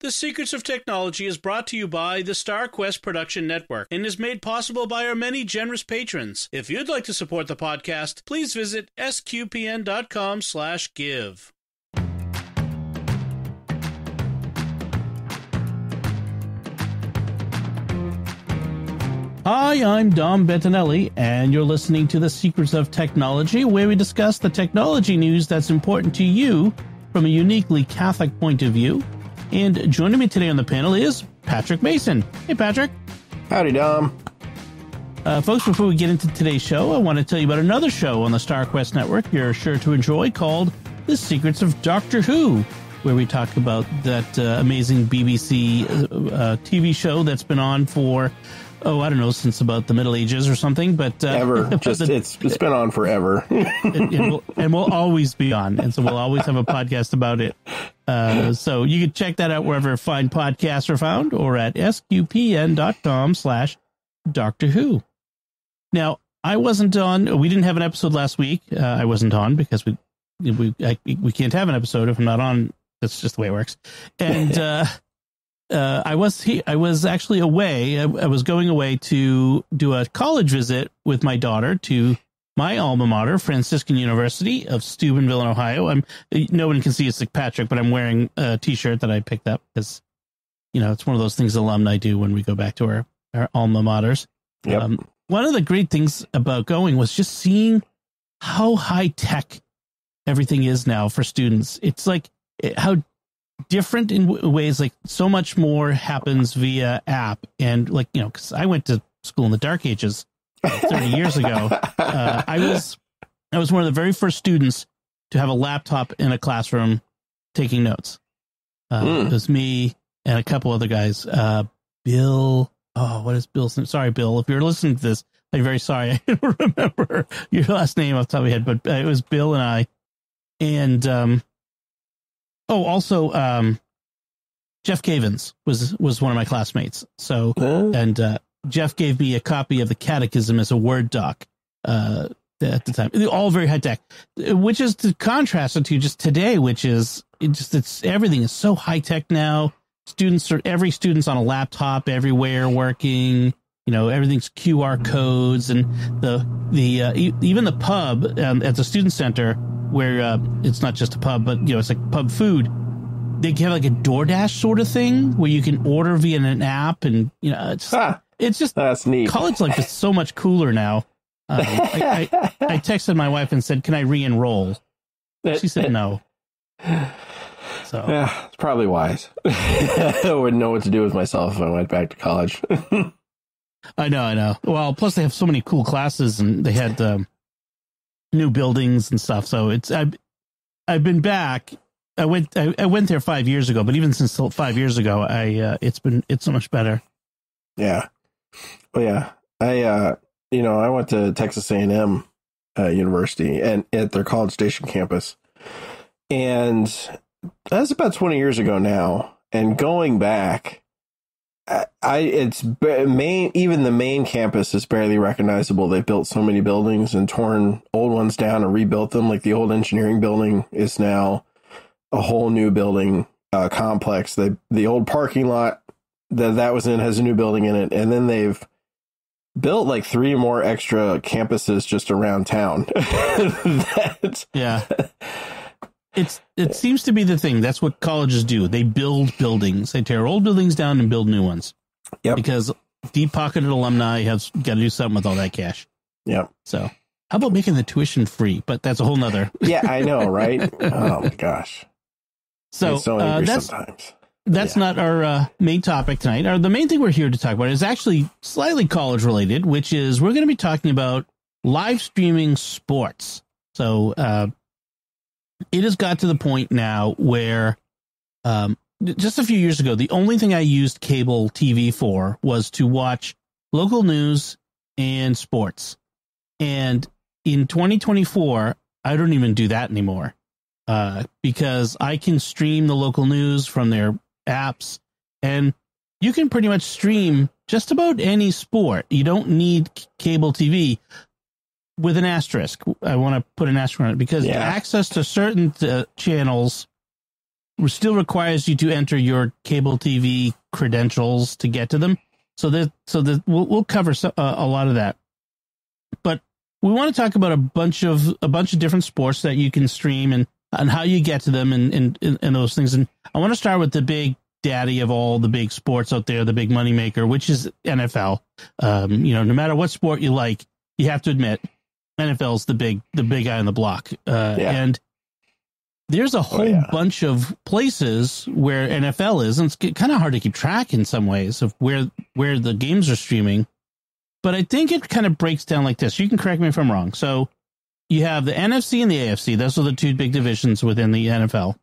The Secrets of Technology is brought to you by the StarQuest Production Network and is made possible by our many generous patrons. If you'd like to support the podcast, please visit sqpn.com/give. Hi, I'm Dom Bettinelli, and you're listening to The Secrets of Technology, where we discuss the technology news that's important to you from a uniquely Catholic point of view. And joining me today on the panel is Patrick Mason. Hey, Patrick. Howdy, Dom. Uh, folks, before we get into today's show, I want to tell you about another show on the StarQuest Network you're sure to enjoy called The Secrets of Doctor Who, where we talk about that uh, amazing BBC uh, TV show that's been on for oh, I don't know, since about the Middle Ages or something. But uh, ever, just the, it's it's been on forever, and, and, we'll, and, we'll, always be on, and so we'll always have a podcast about it. Uh, so you can check that out wherever fine podcasts are found, or at sqpn.com/slash Doctor Who. Now, I wasn't on. We didn't have an episode last week. Uh, I wasn't on because we we I, we can't have an episode if I'm not on. That's just the way it works. And uh, uh, I was he, I was actually away. I, I, was going away to do a college visit with my daughter to my alma mater, Franciscan University of Steubenville, in Ohio. I'm no one can see it's like Patrick, but I'm wearing a T-shirt that I picked up because you know it's one of those things alumni do when we go back to our our alma maters. Yep. Um, one of the great things about going was just seeing how high tech everything is now for students. It's like how different in ways like so much more happens via app and like you know because i went to school in the dark ages 30 years ago uh, i was i was one of the very first students to have a laptop in a classroom taking notes. Uh, mm. it was me and a couple other guys. Uh, bill oh what is bill's name? Sorry bill if you're listening to this i'm very sorry i don't remember your last name off the top of my head but uh, it was bill and i. And um Oh, also, um, Jeff Cavins was was one of my classmates. So, and uh, Jeff gave me a copy of the Catechism as a Word doc uh, at the time. All very high tech, which is to contrast it to just today, which is it just it's everything is so high tech now. Students are every student's on a laptop everywhere working. You know everything's QR codes and the the uh, even the pub um, at the student center where uh, it's not just a pub, but you know it's like pub food. They have like a DoorDash sort of thing where you can order via an app, and you know it's huh. It's just that's neat. College life is so much cooler now. Um, I, I, I, texted my wife and said, "Can I re-enroll?" She said no. So yeah, it's probably wise. I wouldn't know what to do with myself if I went back to college. I know, I know. Well, plus they have so many cool classes, and they had um, new buildings and stuff. So it's I've I've been back. I went I, I went there five years ago, but even since five years ago, I uh, it's been it's so much better. Yeah, well, yeah. I uh, you know I went to Texas A and M uh, University and at their College Station campus, and that's about twenty years ago now. And going back, I it's main even the main campus is barely recognizable. They've built so many buildings and torn old ones down and rebuilt them. Like the old engineering building is now a whole new building uh, complex. The the old parking lot that that was in has a new building in it, and then they've built like three more extra campuses just around town. yeah it's it seems to be the thing. That's what colleges do. They build buildings. They tear old buildings down and build new ones. Yeah. Because deep pocketed alumni have got to do something with all that cash. Yeah. So how about making the tuition free? But that's a whole nother. yeah, I know, right? oh my gosh. So, so uh, that's sometimes. That's yeah. not our uh, main topic tonight. Our, the main thing we're here to talk about is actually slightly college related, which is we're going to be talking about live streaming sports. So uh, it has got to the point now where um, just a few years ago, the only thing I used cable TV for was to watch local news and sports. And in 2024, I don't even do that anymore uh, because I can stream the local news from their apps and you can pretty much stream just about any sport. You don't need cable TV with an asterisk. I want to put an asterisk on it because yeah. access to certain uh, channels still requires you to enter your cable TV credentials to get to them. So that so that we'll, we'll cover so, uh, a lot of that. But we want to talk about a bunch of a bunch of different sports that you can stream and and how you get to them and and, and those things. And I want to start with the big daddy of all the big sports out there, the big moneymaker, which is NFL. Um, you know, no matter what sport you like, you have to admit NFL's the big the big guy on the block. Uh, Yeah. And there's a whole yeah. bunch of places where NFL is, and it's kind of hard to keep track in some ways of where where the games are streaming. But I think it kind of breaks down like this. You can correct me if I'm wrong. So you have the NFC and the AFC. Those are the two big divisions within the NFL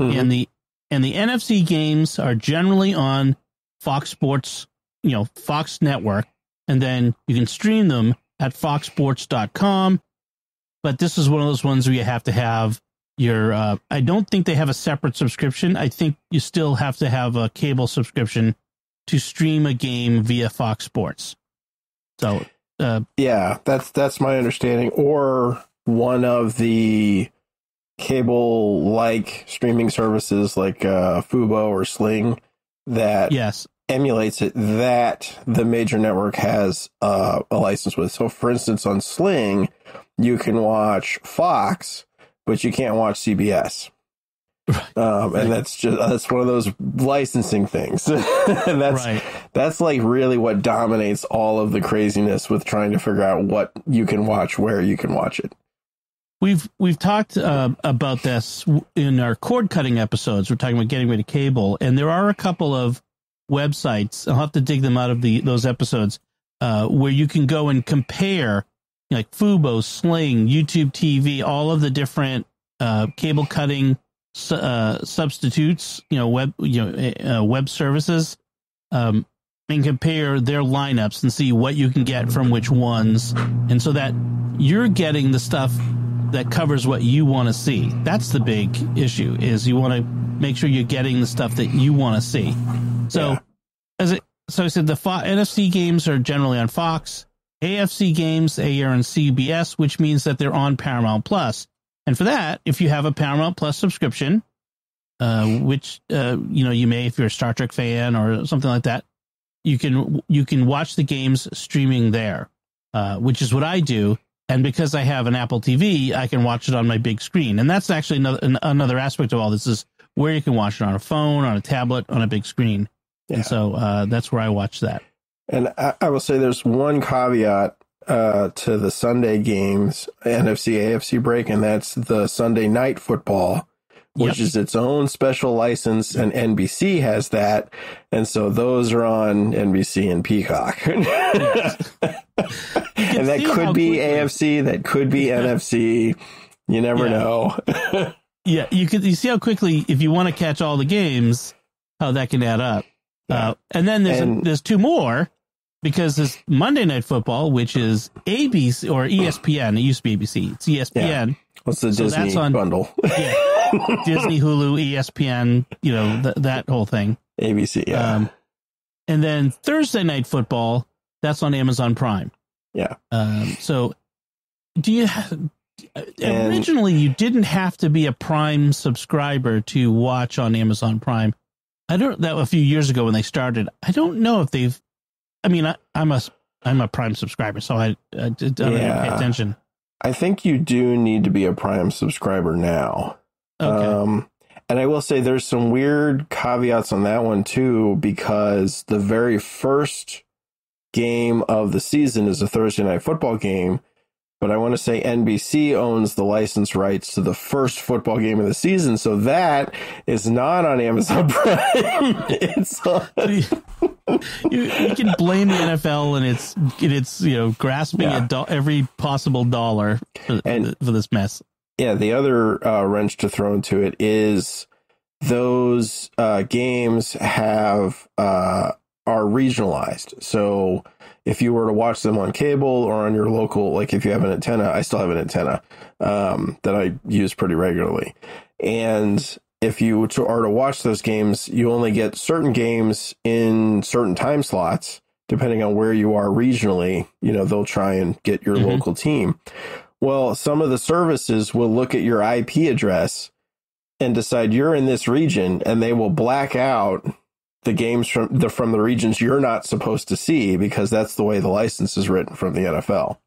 Mhm. and the and the NFC games are generally on Fox Sports, you know, Fox Network, and then you can stream them at foxsports.com. But this is one of those ones where you have to have your uh, I don't think they have a separate subscription. I think you still have to have a cable subscription to stream a game via Fox Sports. So, uh, Yeah, that's that's my understanding. Or one of the cable like streaming services like uh, Fubo or Sling that yes. emulates it that the major network has uh, a license with. So, for instance, on Sling, you can watch Fox, but you can't watch CBS. Um, and that's just that's one of those licensing things, and that's Right. that's like really what dominates all of the craziness with trying to figure out what you can watch, where you can watch it. We've we've talked uh, about this in our cord cutting episodes. We're talking about getting rid of cable, and there are a couple of websites. I'll have to dig them out of the those episodes uh, where you can go and compare, like Fubo, Sling, YouTube TV, all of the different uh, cable cutting uh, substitutes. You know, web you know uh, web services, um, and compare their lineups and see what you can get from which ones, and so that you're getting the stuff that covers what you want to see. That's the big issue is you want to make sure you're getting the stuff that you want to see. So Yeah. as it so I said the Fo- NFC games are generally on Fox. AFC games they are on CBS, which means that they're on Paramount Plus. And for that, if you have a Paramount Plus subscription, uh, which uh, you know you may if you're a Star Trek fan or something like that, you can you can watch the games streaming there, uh, which is what I do. And because I have an Apple TV, I can watch it on my big screen. And that's actually another an, another aspect of all this is where you can watch it on a phone, on a tablet, on a big screen. Yeah. And so uh, that's where I watch that. And I, I will say there's one caveat uh, to the Sunday games, NFC AFC break, and that's the Sunday night football, which Yep. is its own special license, and NBC has that, and so those are on NBC and Peacock. and that could be quickly- AFC, that could be NFC. You never Yeah. know. Yeah, you can you see how quickly if you want to catch all the games, how that can add up. Uh, and then there's And- there's two more because this Monday Night Football, which is ABC or ESPN. It used to be ABC. It's ESPN. What's the So Disney that's on- bundle? Yeah. Disney, Hulu, ESPN. You know th- that whole thing. ABC, yeah. Um, and then Thursday Night Football. That's on Amazon Prime. Yeah. Um, so, do you have? Originally, you didn't have to be a Prime subscriber to watch on Amazon Prime. I don't that a few years ago when they started. I don't know if they've. I mean, I, I'm a I'm a Prime subscriber, so I, I don't really pay attention. I think you do need to be a Prime subscriber now. Okay. Um, and I will say there's some weird caveats on that one too, because the very first game of the season is a Thursday night football game. But I want to say NBC owns the license rights to the first football game of the season. So that is not on Amazon Prime. it's on, you, you can blame the NFL and it's and it's you know grasping Yeah. do- every possible dollar for, And- for this mess. yeah, the other uh, wrench to throw into it is those uh, games have uh, are regionalized. So if you were to watch them on cable or on your local, like if you have an antenna, I still have an antenna um, that I use pretty regularly, and if you to, are to watch those games, you only get certain games in certain time slots, depending on where you are regionally. You know, they'll try and get your Mhm. local team. Well, some of the services will look at your IP address and decide you're in this region, and they will black out the games from the from the regions you're not supposed to see because that's the way the license is written from the NFL.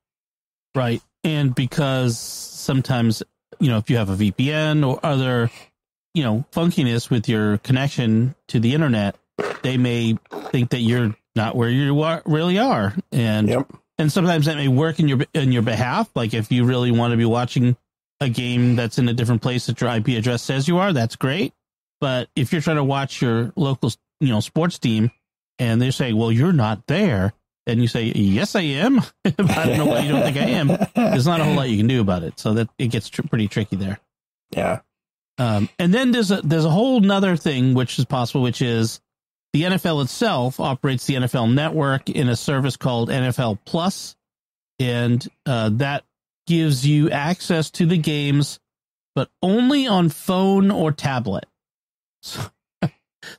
Right. And because sometimes, you know, if you have a VPN or other, you know, funkiness with your connection to the internet, they may think that you're not where you are, really are. And Yep. and sometimes that may work in your in your behalf. Like if you really want to be watching a game that's in a different place that your IP address says you are, that's great. But if you're trying to watch your local, you know, sports team, and they say, "Well, you're not there," and you say, "Yes, I am," I don't know why you don't think I am. There's not a whole lot you can do about it, so that it gets tr- pretty tricky there. Yeah. Um, and then there's a there's a whole nother thing which is possible, which is the NFL itself operates the NFL Network in a service called NFL Plus, and uh, that gives you access to the games, but only on phone or tablet. So,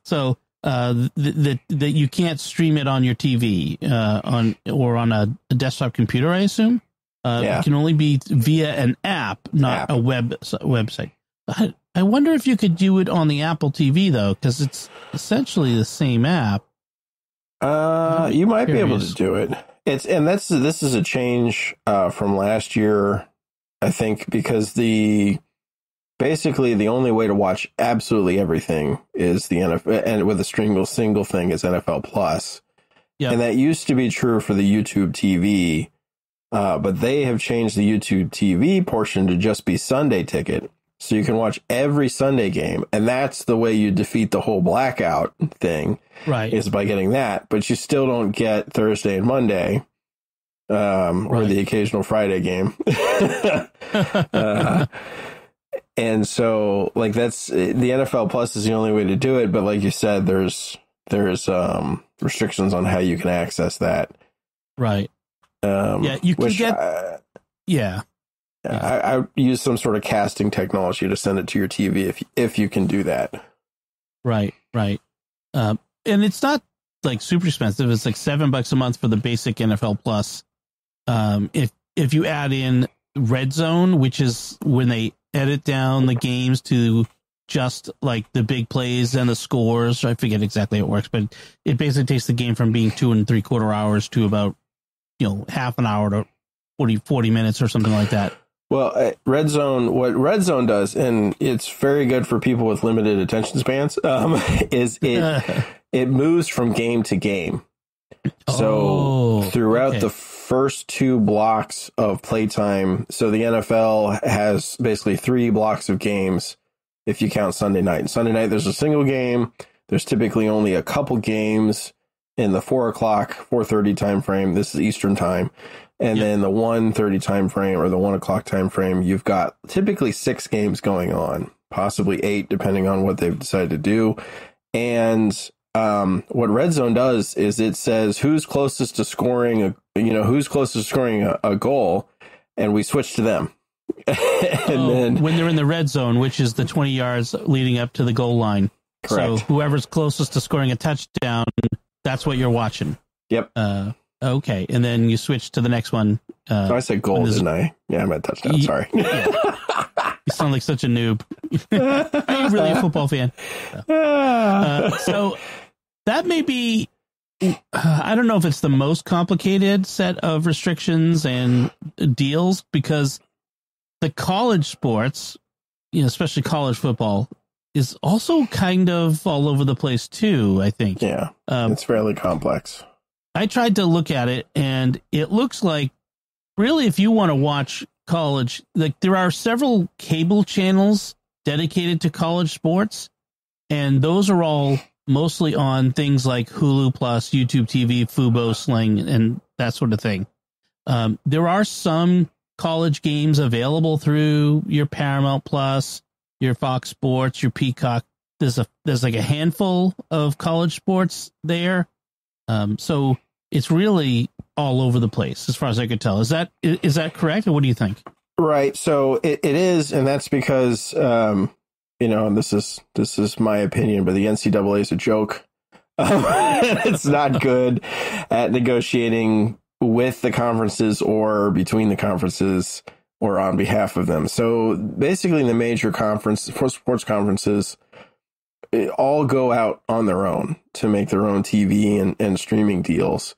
so uh, that that you can't stream it on your TV uh, on or on a, a desktop computer. I assume uh, Yeah. it can only be via an app, not App. a web website. I, I wonder if you could do it on the Apple TV though, because it's essentially the same app. Uh, you might be able to do it. It's and that's this is a change uh, from last year, I think, because the basically the only way to watch absolutely everything is the NFL, and with a single single thing is NFL Plus, Yeah. and that used to be true for the YouTube TV, uh, but they have changed the YouTube TV portion to just be Sunday ticket. So you can watch every Sunday game, and that's the way you defeat the whole blackout thing Right. is by getting that, but you still don't get Thursday and Monday, um, or Right. the occasional Friday game. uh, and so, like that's the NFL Plus is the only way to do it. But like you said, there's there's um, restrictions on how you can access that. right. Um, Yeah, you can get- I, Yeah. I, I use some sort of casting technology to send it to your TV if if you can do that. Right. Right. Um, and it's not like super expensive. It's like seven bucks a month for the basic NFL Plus. Um, if if you add in Red Zone, which is when they edit down the games to just like the big plays and the scores. I forget exactly how it works, but it basically takes the game from being two and three quarter hours to about you know half an hour to 40, 40 minutes or something like that. Well, uh, Red Zone, what Red Zone does, and it's very good for people with limited attention spans, um, is it it moves from game to game. So Oh, throughout okay. the first two blocks of playtime, so the NFL has basically three blocks of games if you count Sunday night. Sunday night, there's a single game. There's typically only a couple games in the four o'clock, four thirty time frame. This is Eastern time, and Yep. then the one thirty time frame or the one o'clock time frame. You've got typically six games going on, possibly eight, depending on what they've decided to do. And um, what Red Zone does is it says who's closest to scoring a, you know, who's closest to scoring a, a goal, and we switch to them. and Oh, then when they're in the red zone, which is the 20 yards leading up to the goal line. So whoever's closest to scoring a touchdown, that's what you're watching. Yep. Uh, okay. And then you switch to the next one. Uh, I said goal, didn't I? Yeah, I meant touchdown. Ye- Sorry. you sound like such a noob. Are you really a football fan? Uh, so that may be, uh, I don't know if it's the most complicated set of restrictions and deals because the college sports, you know, especially college football, is also kind of all over the place too. I think. yeah, Um, it's fairly complex. I tried to look at it, and it looks like really, if you want to watch college, like there are several cable channels dedicated to college sports, and those are all mostly on things like Hulu Plus, YouTube TV, Fubo, Sling, and that sort of thing. Um, there are some college games available through your Paramount Plus, your Fox Sports, your Peacock. There's a there's like a handful of college sports there. Um, so it's really all over the place as far as I could tell. Is that is that correct, or what do you think? Right. So it, it is, and that's because um, you know, and this is this is my opinion, but the NCAA is a joke. Um, it's not good at negotiating with the conferences or between the conferences or on behalf of them. So basically, the major conference, sports conferences, all go out on their own to make their own TV and, and streaming deals.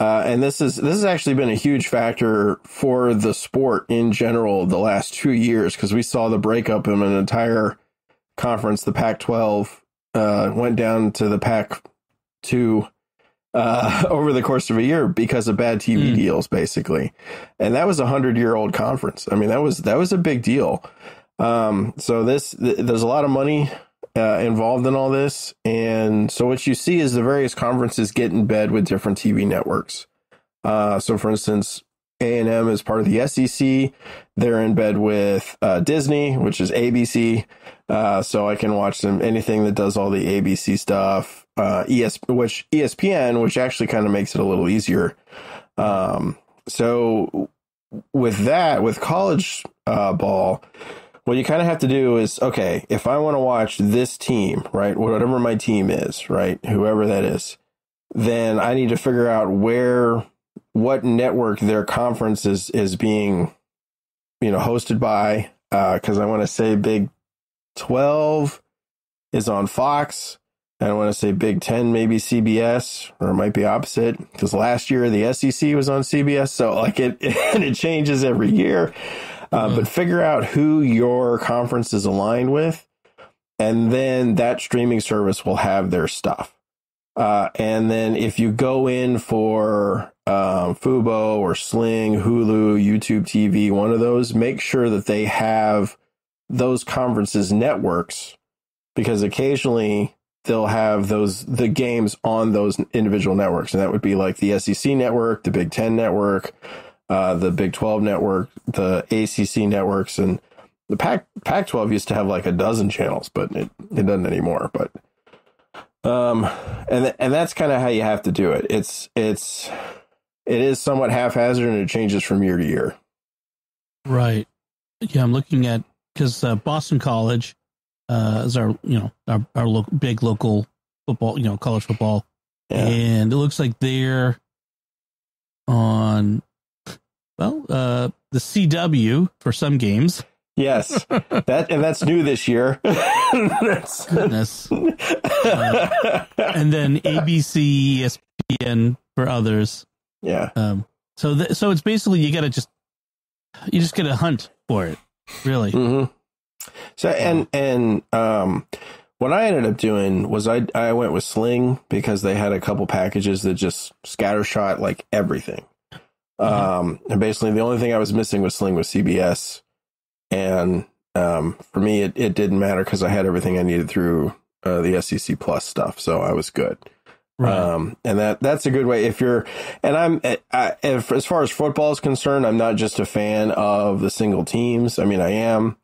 Uh, and this is this has actually been a huge factor for the sport in general the last two years because we saw the breakup of an entire conference. The Pac-12 uh, went down to the Pac-2 uh, over the course of a year because of bad TV mm. deals, basically. And that was a hundred year old conference. I mean, that was that was a big deal. Um, so this th- there's a lot of money uh, involved in all this, and so what you see is the various conferences get in bed with different TV networks. Uh, so, for instance, A and M is part of the SEC. They're in bed with uh, Disney, which is ABC. Uh, so I can watch them anything that does all the ABC stuff. Uh, ES, which ESPN, which actually kind of makes it a little easier. Um, so with that, with college uh, ball, what you kind of have to do is okay, if I want to watch this team, right, whatever my team is, right, whoever that is, then I need to figure out where, what network their conference is, is being, you know, hosted by. Because uh, I want to say Big 12 is on Fox. And I want to say Big 10, maybe CBS, or it might be opposite. Because last year the SEC was on CBS. So, like, it, and it changes every year. Uh, mm-hmm. But figure out who your conference is aligned with, and then that streaming service will have their stuff. Uh, and then if you go in for um, Fubo or Sling, Hulu, YouTube TV, one of those, make sure that they have those conferences networks because occasionally they'll have those the games on those individual networks and that would be like the SEC network, the Big 10 network, uh, the Big 12 network, the ACC networks, and the Pac Pac 12 used to have like a dozen channels, but it, it doesn't anymore. But um, and and that's kind of how you have to do it. It's it's it is somewhat haphazard and it changes from year to year. Right. Yeah, I'm looking at because uh, Boston College uh, is our you know our our lo- big local football you know college football, yeah. and it looks like they're on well, uh, the CW for some games. Yes, that and that's new this year. that's... Goodness. Uh, and then ABC, ESPN for others. Yeah. Um. So th- so it's basically you got to just you just got to hunt for it, really. Mm-hmm. So and and um, what I ended up doing was I I went with Sling because they had a couple packages that just scattershot like everything. Um, and basically, the only thing I was missing was Sling with CBS, and um, for me, it, it didn't matter because I had everything I needed through uh, the SEC Plus stuff, so I was good. Right. Um, and that that's a good way if you're. And I'm I, if, as far as football is concerned, I'm not just a fan of the single teams. I mean, I am,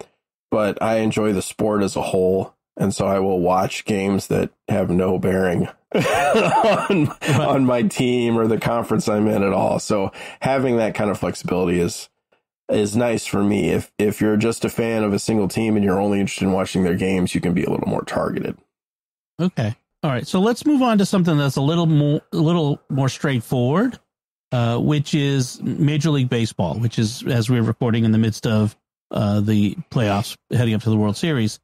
but I enjoy the sport as a whole, and so I will watch games that have no bearing on, on my team or the conference I'm in at all. So having that kind of flexibility is is nice for me. If if you're just a fan of a single team and you're only interested in watching their games, you can be a little more targeted. Okay. All right. So let's move on to something that's a little more a little more straightforward, uh, which is Major League Baseball, which is as we're recording in the midst of uh, the playoffs heading up to the World Series.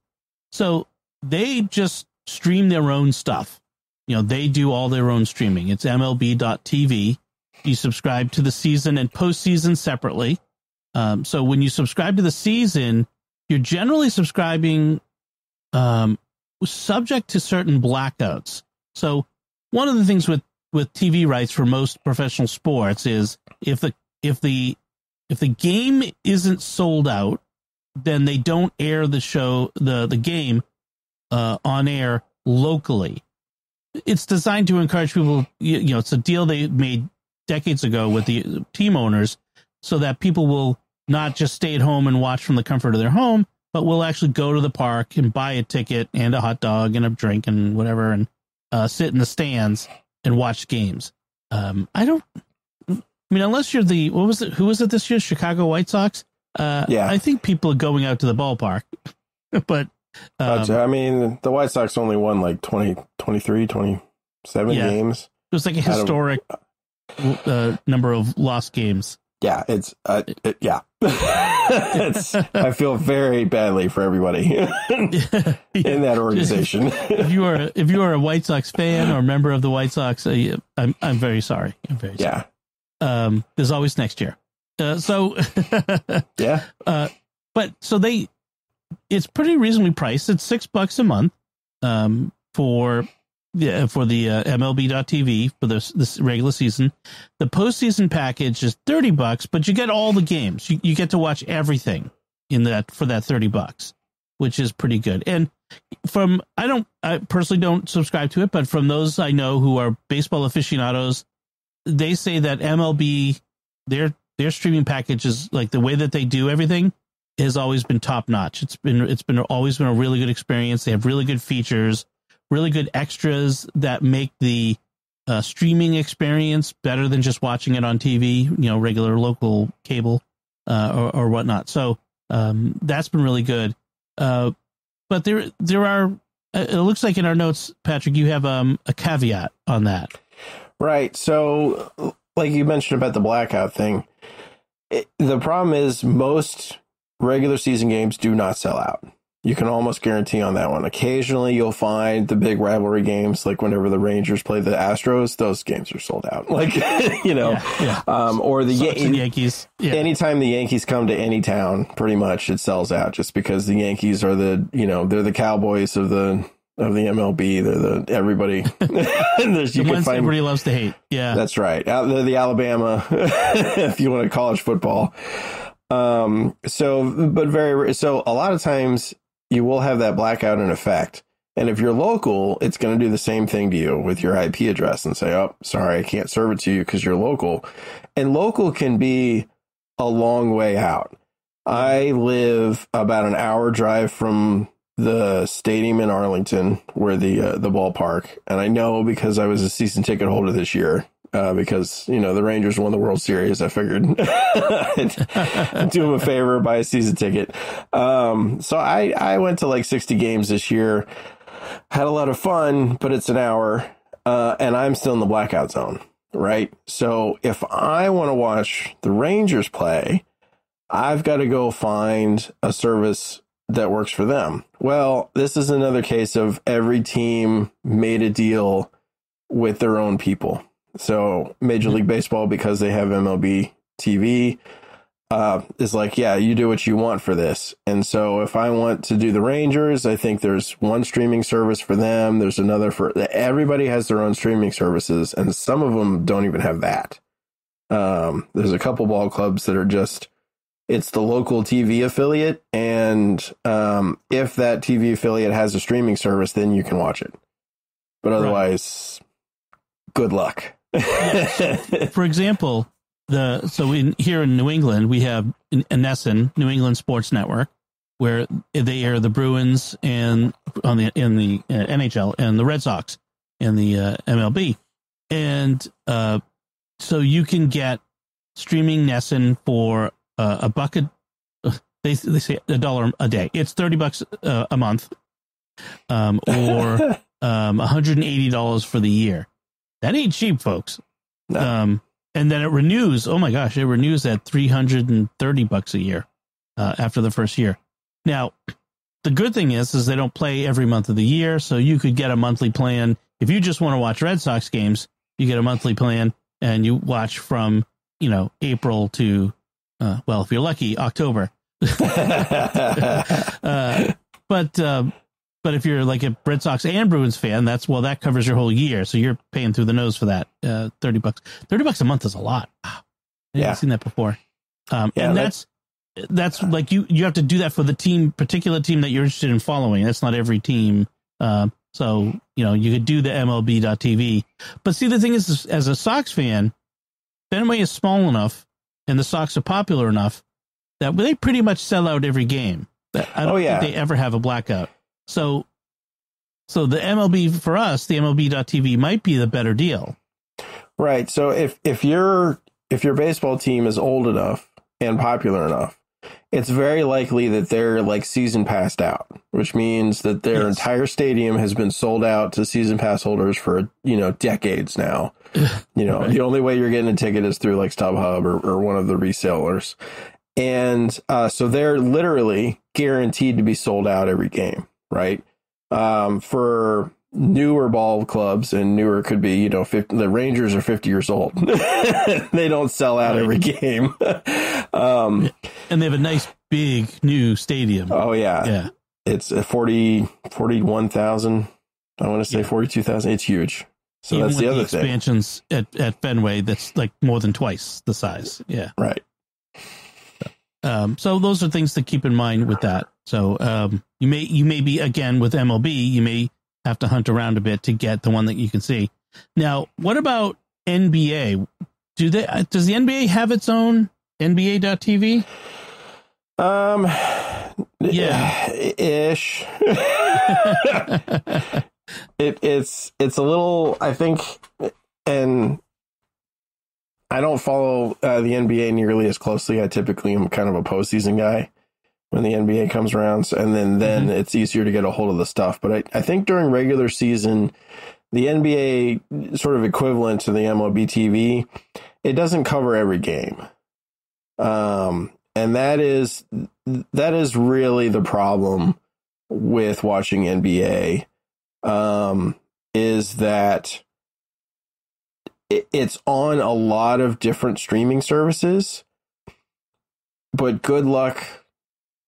So they just stream their own stuff you know, they do all their own streaming. It's MLB.tv. You subscribe to the season and postseason separately. Um, so when you subscribe to the season, you're generally subscribing um, subject to certain blackouts. So one of the things with with TV rights for most professional sports is if the if the if the game isn't sold out, then they don't air the show the the game uh, on air locally it's designed to encourage people. You, you know, it's a deal they made decades ago with the team owners, so that people will not just stay at home and watch from the comfort of their home, but will actually go to the park and buy a ticket and a hot dog and a drink and whatever, and uh, sit in the stands and watch games. Um, I don't. I mean, unless you're the what was it? Who was it this year? Chicago White Sox. Uh, yeah, I think people are going out to the ballpark, but um, I mean, the White Sox only won like 20, 23, 27 yeah. games. It was like a historic uh, number of lost games. Yeah, it's uh, it, yeah. I feel very badly for everybody in that organization. if you are if you are a White Sox fan or a member of the White Sox, uh, I'm I'm very sorry. I'm very yeah. sorry. Um, there's always next year. Uh, so yeah. Uh, but so they, it's pretty reasonably priced. It's six bucks a month. Um, for yeah, for the uh, MLB.TV for this this regular season. The postseason package is thirty bucks, but you get all the games. You, you get to watch everything in that for that thirty bucks, which is pretty good. And from I don't I personally don't subscribe to it, but from those I know who are baseball aficionados, they say that MLB their their streaming package is like the way that they do everything has always been top notch. It's been it's been always been a really good experience. They have really good features really good extras that make the uh, streaming experience better than just watching it on TV, you know, regular local cable uh, or, or whatnot. So um, that's been really good. Uh, but there, there are. It looks like in our notes, Patrick, you have um, a caveat on that. Right. So, like you mentioned about the blackout thing, it, the problem is most regular season games do not sell out. You can almost guarantee on that one. Occasionally, you'll find the big rivalry games, like whenever the Rangers play the Astros, those games are sold out. Like, you know, yeah, yeah. Um, or the Yan- Yankees. Yeah. Anytime the Yankees come to any town, pretty much it sells out just because the Yankees are the, you know, they're the Cowboys of the of the MLB. They're the everybody. you the can find, everybody loves to hate. Yeah, that's right. They're the Alabama, if you want to college football. Um, so, but very so a lot of times you will have that blackout in effect. And if you're local, it's going to do the same thing to you with your IP address and say, oh, sorry, I can't serve it to you because you're local. And local can be a long way out. I live about an hour drive from the stadium in Arlington, where the uh, the ballpark, and I know because I was a season ticket holder this year uh, because you know the Rangers won the World Series. I figured I'd do them a favor, buy a season ticket. Um, so I I went to like sixty games this year, had a lot of fun, but it's an hour, uh, and I'm still in the blackout zone, right? So if I want to watch the Rangers play, I've got to go find a service that works for them. Well, this is another case of every team made a deal with their own people so Major League Baseball, because they have MLB TV, uh, is like, yeah, you do what you want for this. And so if I want to do the Rangers, I think there's one streaming service for them. There's another for everybody has their own streaming services, and some of them don't even have that. Um, there's a couple ball clubs that are just it's the local TV affiliate, and um, if that TV affiliate has a streaming service, then you can watch it. But otherwise, right. good luck. for example, the so in here in New England we have in, NESN, New England Sports Network, where they air the Bruins and on the in the uh, NHL and the Red Sox in the uh, MLB, and uh, so you can get streaming NESN for uh, a bucket. They they say a dollar a day. It's thirty bucks uh, a month, um, or um, one hundred and eighty dollars for the year. That ain't cheap, folks. No. Um, and then it renews. Oh my gosh, it renews at 330 bucks a year uh, after the first year. Now, the good thing is, is they don't play every month of the year, so you could get a monthly plan. If you just want to watch Red Sox games, you get a monthly plan and you watch from you know April to uh, well, if you're lucky, October. uh, but um, but if you're like a Red Sox and Bruins fan, that's well, that covers your whole year. So you're paying through the nose for that. Uh, thirty bucks, thirty bucks a month is a lot. I've yeah. seen that before. Um, yeah, and that's, that's that's like you you have to do that for the team, particular team that you're interested in following. That's not every team. Uh, so you know you could do the MLB.TV. But see, the thing is, as a Sox fan, Fenway is small enough, and the Sox are popular enough that they pretty much sell out every game. I don't oh, yeah. think they ever have a blackout. So, so the MLB for us, the MLB.TV might be the better deal. Right. So if if your if your baseball team is old enough and popular enough, it's very likely that they're like season passed out, which means that their yes. entire stadium has been sold out to season pass holders for you know decades now. you know, right. the only way you're getting a ticket is through like StubHub or, or one of the resellers. and uh, so they're literally guaranteed to be sold out every game, right? Um, for newer ball clubs and newer could be you know 50, the rangers are 50 years old. They don't sell out every game. Um and they have a nice big new stadium. Oh yeah. Yeah. It's a 40 41000 i want to say Yeah. 42000 it's huge. So Even that's the other thing. expansions at, at Fenway, that's like more than twice the size. Yeah. right Um, so those are things to keep in mind with that. So um, you may you may be again with MLB, you may have to hunt around a bit to get the one that you can see. Now, what about NBA? Do they uh, does the NBA have its own NBA.TV? um Yeah. ish it it's it's a little i think and i don't follow uh, the nba nearly as closely. I typically am kind of a postseason guy when the nba comes around. So- and then then it's easier to get a hold of the stuff. But I, I think during regular season the nba sort of equivalent to the mlb tv it doesn't cover every game. Um and that is that is really the problem with watching NBA um, is that it's on a lot of different streaming services, but good luck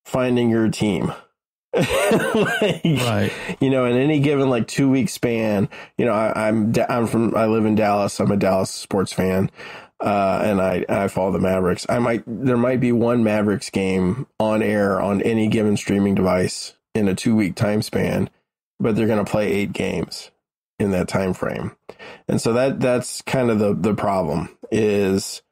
finding your team. like, Right. you know, in any given like two week span, you know, I, I'm I'm from I live in Dallas. I'm a Dallas sports fan, uh, and I I follow the Mavericks. I might there might be one Mavericks game on air on any given streaming device in a two week time span, but they're going to play eight games in that time frame, and so that that's kind of the the problem is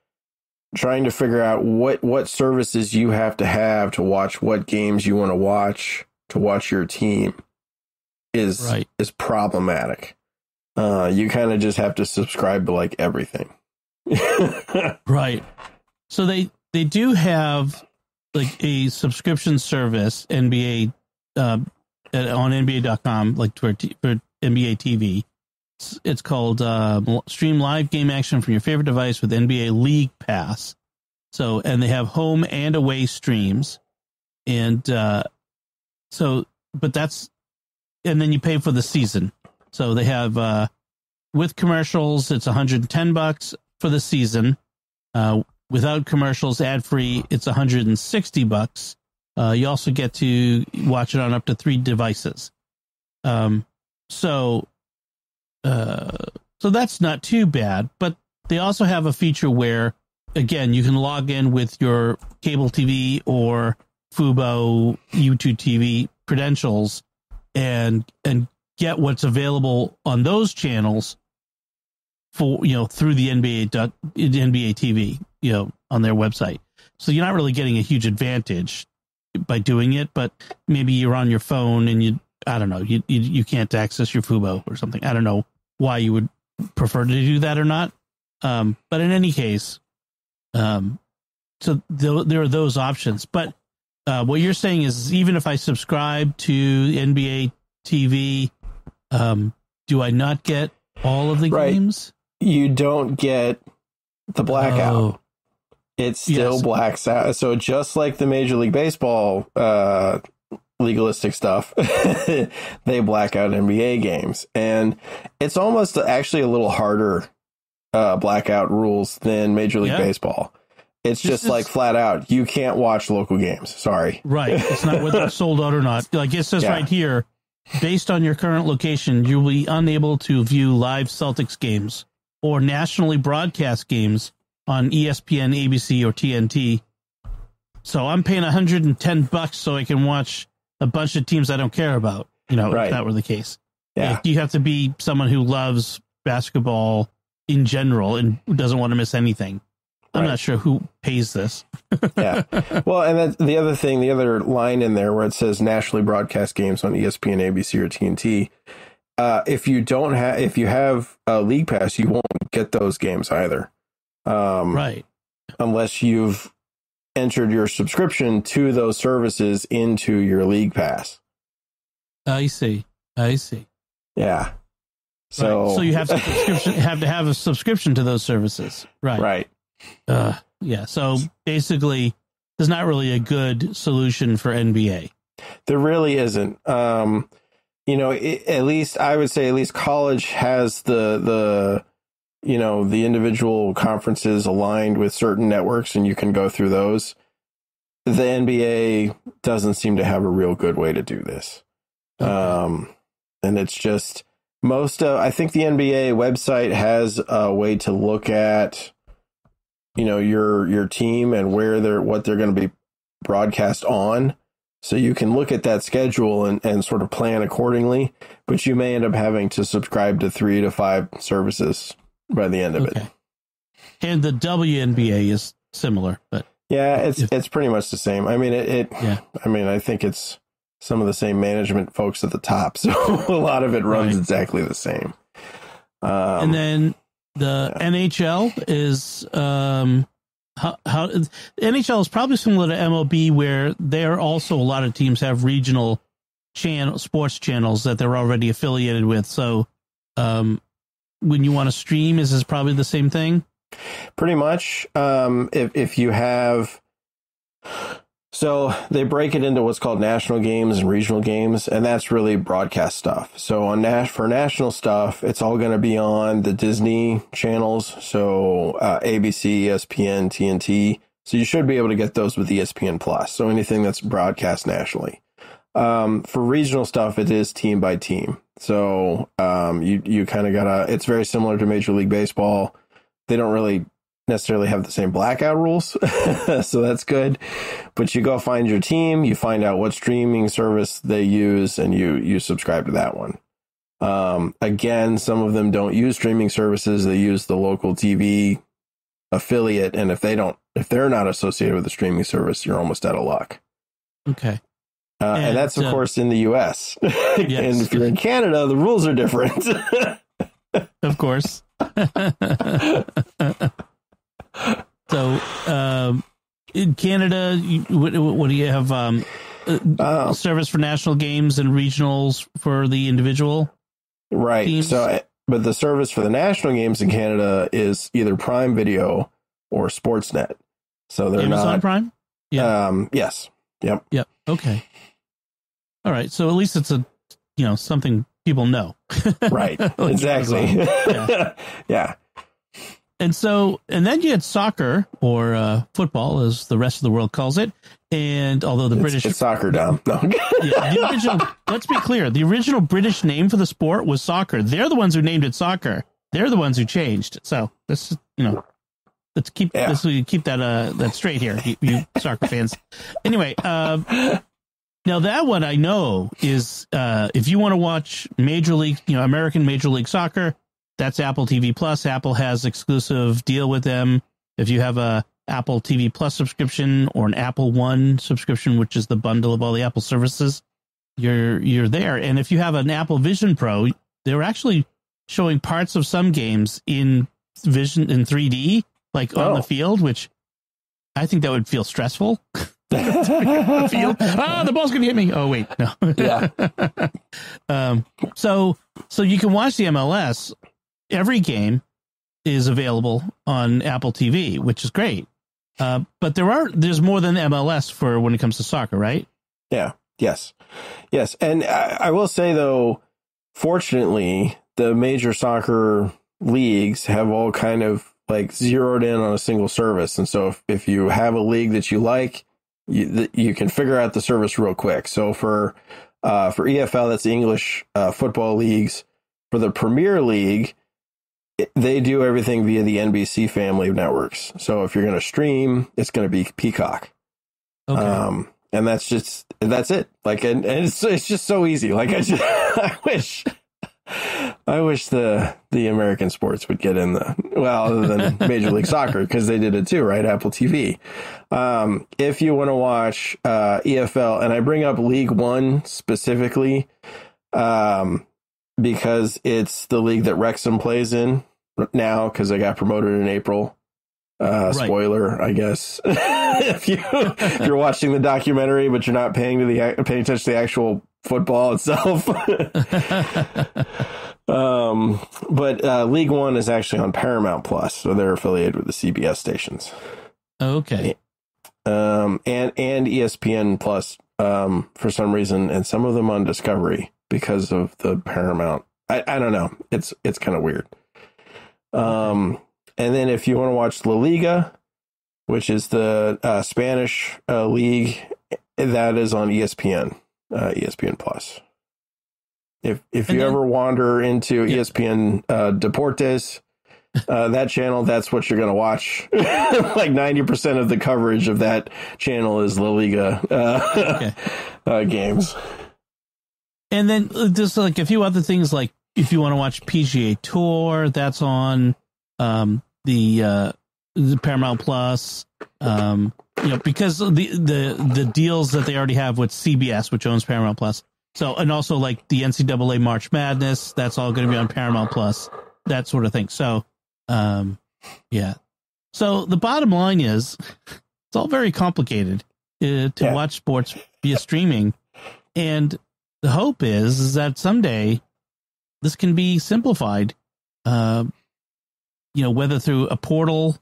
trying to figure out what what services you have to have to watch what games you want to watch to watch your team is Right. is problematic. Uh, you kind of just have to subscribe to like everything. Right. So they they do have like a subscription service NBA uh, on NBA.com like for, t- for NBA TV. It's, it's called uh, Stream Live Game Action from your favorite device with NBA League Pass. So and they have home and away streams, and uh, so but that's and then you pay for the season. So they have uh, with commercials, it's 110 bucks for the season. Uh, without commercials, ad free, it's 160 bucks. Uh, you also get to watch it on up to three devices. Um, so, uh, so that's not too bad. But they also have a feature where, again, you can log in with your cable TV or Fubo, YouTube TV credentials, and and get what's available on those channels for you know through the NBA NBA TV you know on their website. So you're not really getting a huge advantage by doing it, but maybe you're on your phone and you I don't know you you, you can't access your Fubo or something. I don't know why you would prefer to do that or not. Um, but in any case, um, so th- there are those options. But uh, what you're saying is even if I subscribe to NBA TV, um, do I not get all of the Right. games? you don't get the blackout. Oh, it still Yes. blacks out. So just like the Major League Baseball uh, legalistic stuff, they black out NBA games, and it's almost actually a little harder uh, blackout rules than Major League Yeah. Baseball. It's just like flat out, you can't watch local games. Sorry. right. It's not whether it's sold out or not. Like it says Yeah. right here, based on your current location, you'll be unable to view live Celtics games or nationally broadcast games on ESPN, ABC, or TNT. So I'm paying 110 bucks so I can watch a bunch of teams I don't care about. You know, Right. if that were the case. Yeah. You have to be someone who loves basketball in general and doesn't want to miss anything. I'm Right. not sure who pays this. yeah. Well, and the other thing, the other line in there where it says nationally broadcast games on ESPN, ABC, or TNT. Uh, if you don't have, if you have a league pass, you won't get those games either, um, Right. unless you've entered your subscription to those services into your league pass. I see. I see. Yeah. So, Right. so you have to subscription have to have a subscription to those services. Right. right. Uh, yeah. So basically, there's not really a good solution for NBA. There really isn't. Um, you know, it, at least I would say at least college has the the you know the individual conferences aligned with certain networks, and you can go through those. The NBA doesn't seem to have a real good way to do this, um, and it's just most of. I think the NBA website has a way to look at you know your your team and where they're what they're going to be broadcast on so you can look at that schedule and, and sort of plan accordingly, but you may end up having to subscribe to three to five services by the end of okay. it. And the WNBA is similar, but yeah, it's if, it's pretty much the same. I mean, it, it yeah. I mean, I think it's some of the same management folks at the top, so a lot of it runs right. exactly the same. Um, and then the yeah. NHL is um, how, how NHL is probably similar to MLB, where there also a lot of teams have regional channel sports channels that they're already affiliated with. So, um, when you want to stream, is this probably the same thing? Pretty much. Um, if if you have so they break it into what's called national games and regional games, and that's really broadcast stuff. So on Nash for national stuff, it's all going to be on the Disney channels, so uh, ABC, ESPN, TNT. So you should be able to get those with ESPN Plus. So anything that's broadcast nationally. Um, for regional stuff, it is team by team. So um, you you kind of gotta. It's very similar to Major League Baseball. They don't really necessarily have the same blackout rules, so that's good. But you go find your team, you find out what streaming service they use, and you you subscribe to that one. Um, again, some of them don't use streaming services; they use the local TV affiliate, and if they don't, if they're not associated with the streaming service, you're almost out of luck. Okay. Uh, and, and, that's of uh, course in the U.S. Yes. and if you're in Canada, the rules are different. of course. So, um, in Canada, you, what, what, do you have? Um, uh, service for national games and regionals for the individual. Right. Teams? So, but the service for the national games in Canada is either Prime Video or Sportsnet. So they're Amazon not Prime. Yeah. Um, yes. Yep. Yep. Okay. All right. So at least it's a you know something people know. right. exactly. yeah. yeah. And so, and then you had soccer or uh, football, as the rest of the world calls it. And although the it's, British it's soccer, Dom. No. yeah, the original. let's be clear: the original British name for the sport was soccer. They're the ones who named it soccer. They're the ones who changed. So this, you know, let's keep yeah. let's keep that uh that straight here, you, you soccer fans. Anyway, uh, now that one I know is uh, if you want to watch Major League, you know, American Major League Soccer, that's Apple TV Plus. Apple has exclusive deal with them. If you have a Apple TV Plus subscription or an Apple One subscription, which is the bundle of all the Apple services, you're you're there. And if you have an Apple Vision Pro, they're actually showing parts of some games in Vision in 3D, like oh. on the oh. field, which I think that would feel stressful. field. Ah, the ball's gonna hit me. Oh wait, no. yeah. um. So so you can watch the MLS every game is available on Apple TV, which is great. Uh, but there are there's more than MLS for when it comes to soccer, right? Yeah. Yes. Yes. And I, I will say though, fortunately, the major soccer leagues have all kind of like zeroed in on a single service, and so if, if you have a league that you like, you you can figure out the service real quick. So for uh, for EFL, that's the English uh, football leagues. For the Premier League, they do everything via the NBC family of networks. So if you're going to stream, it's going to be Peacock. Okay. Um, and that's just that's it. Like, and, and it's it's just so easy. Like, I just I wish. I wish the the American sports would get in the well, other than Major League Soccer because they did it too, right? Apple TV. Um, if you want to watch uh, EFL, and I bring up League One specifically, um, because it's the league that Wrexham plays in now because I got promoted in April. Uh, right. Spoiler, I guess. if you if you're watching the documentary but you're not paying to the paying attention to the actual football itself. um, but uh, League One is actually on Paramount Plus, so they're affiliated with the CBS stations. Okay. um, and and ESPN Plus um, for some reason, and some of them on Discovery because of the Paramount. I, I don't know. It's it's kind of weird. Um, and then if you want to watch La Liga, which is the uh, Spanish uh, league, that is on ESPN, uh, ESPN Plus. If if And you then- ever wander into Yeah. ESPN uh, Deportes, uh, that channel, that's what you're going to watch. like 90% of the coverage of that channel is La Liga uh, Okay. uh, games. And then uh, just like a few other things, like if you want to watch PGA Tour, that's on um, the uh, the Paramount Plus. Um, you know, because the the the deals that they already have with CBS, which owns Paramount Plus. So, and also like the NCAA March Madness, that's all going to be on Paramount Plus, that sort of thing. So, um, yeah. So the bottom line is, it's all very complicated uh, to Yeah. watch sports via streaming, and the hope is, is that someday this can be simplified. Uh, you know, whether through a portal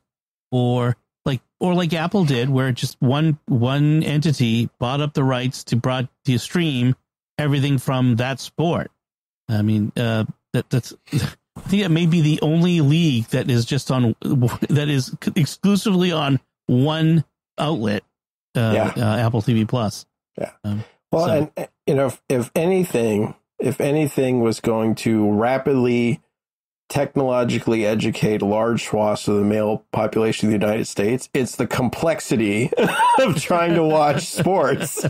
or like or like Apple did, where just one one entity bought up the rights to broad to stream everything from that sport. I mean, uh, that that's. I think it may be the only league that is just on that is exclusively on one outlet, uh, Yeah. uh, Apple TV Plus. Yeah. Um, Well, So- and you know, if, if anything, if anything was going to rapidly technologically educate large swaths of the male population of the United States, it's the complexity of trying to watch sports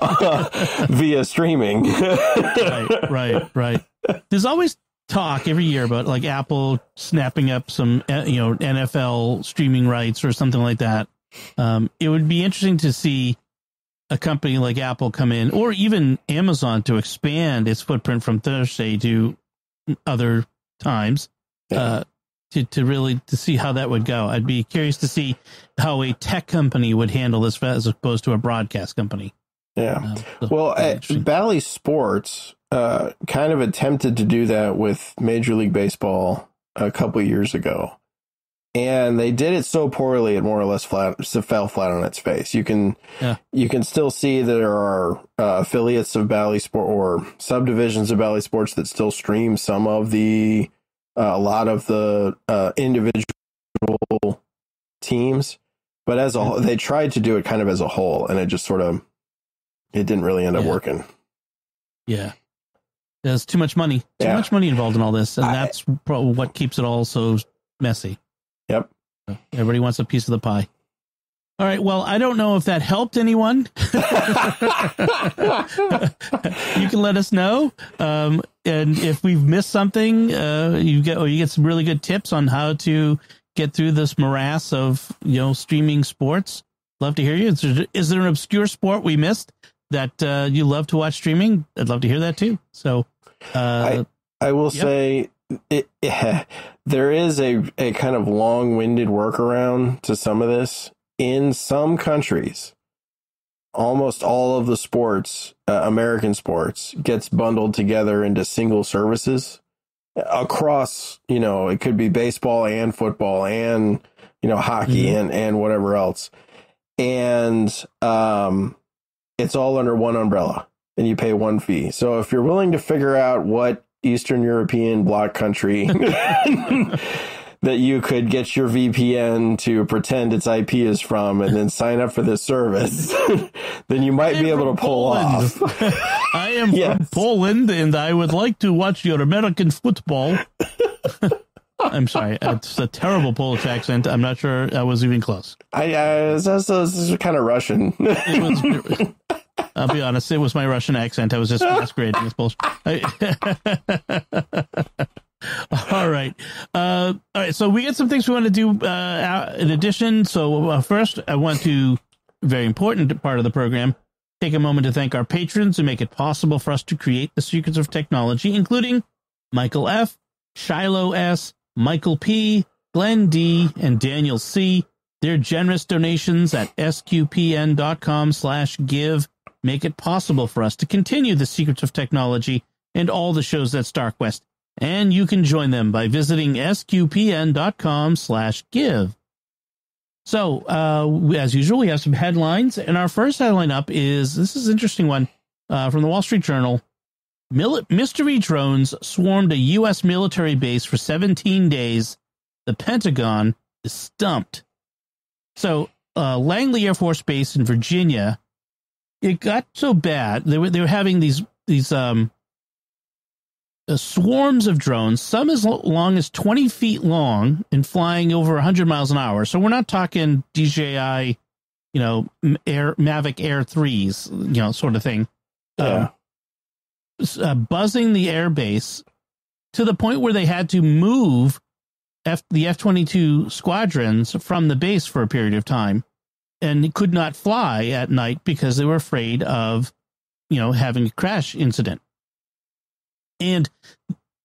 uh, via streaming. right, right, right. There's always talk every year about like Apple snapping up some, uh, you know, NFL streaming rights or something like that. Um, it would be interesting to see a company like Apple come in, or even Amazon, to expand its footprint from Thursday to other times. Yeah. Uh, to, to really to see how that would go, I'd be curious to see how a tech company would handle this as opposed to a broadcast company. yeah. Um, so Well, uh, interesting. Bally Sports uh, kind of attempted to do that with Major League Baseball a couple years ago, and they did it so poorly it more or less flat so fell flat on its face. You can Yeah. you can still see there are uh, affiliates of Bally Sport or subdivisions of Bally Sports that still stream some of the uh, a lot of the uh, individual teams, but as a whole, they tried to do it kind of as a whole, and it just sort of it didn't really end up Yeah. working. Yeah. There's too much money, too Yeah. much money involved in all this, and I- that's probably what keeps it all so messy. Yep. Everybody wants a piece of the pie. All right. Well, I don't know if that helped anyone. you can let us know, um, and if we've missed something, uh, you get or you get some really good tips on how to get through this morass of you know streaming sports. Love to hear you. Is there, is there an obscure sport we missed that uh, you love to watch streaming? I'd love to hear that too. So, uh, I will Yep. say it, there is a, a kind of long winded workaround to some of this. In some countries, almost all of the sports, uh, American sports, gets bundled together into single services across, you know, it could be baseball and football and, you know, hockey Mhm. and, and whatever else. And um, it's all under one umbrella and you pay one fee. So if you're willing to figure out what Eastern European bloc country that you could get your VPN to pretend its IP is from and then sign up for this service, then you might be able to pull Poland. off. I am Yes. from Poland and I would like to watch your American football. I'm sorry, it's a terrible Polish accent. I'm not sure I was even close. I, I is, this is kind of Russian. It was. I'll be honest. It was my Russian accent. I was just masquerading as Polish. I- all right. Uh, all right. So we got some things we want to do uh, in addition. So uh, first, I want to very important part of the program. Take a moment to thank our patrons who make it possible for us to create the secrets of technology, including Michael F, Shiloh S, Michael P, Glenn D, and Daniel C. Their generous donations at sqpn.com slash give make it possible for us to continue the secrets of technology and all the shows at StarQuest. And you can join them by visiting sqpn.com slash give. So, uh, as usual, we have some headlines, and our first headline up is this is an interesting one uh, from the Wall Street Journal. Mystery drones swarmed a U.S. military base for 17 days. The Pentagon is stumped. So, uh, Langley Air Force Base in Virginia, it got so bad they were they were having these these um uh, swarms of drones, some as long as 20 feet long and flying over 100 miles an hour. So we're not talking DJI, you know, Air Mavic Air 3s, you know, sort of thing. Yeah. Um, uh, buzzing the airbase to the point where they had to move F- the F 22 squadrons from the base for a period of time and could not fly at night because they were afraid of, you know, having a crash incident. And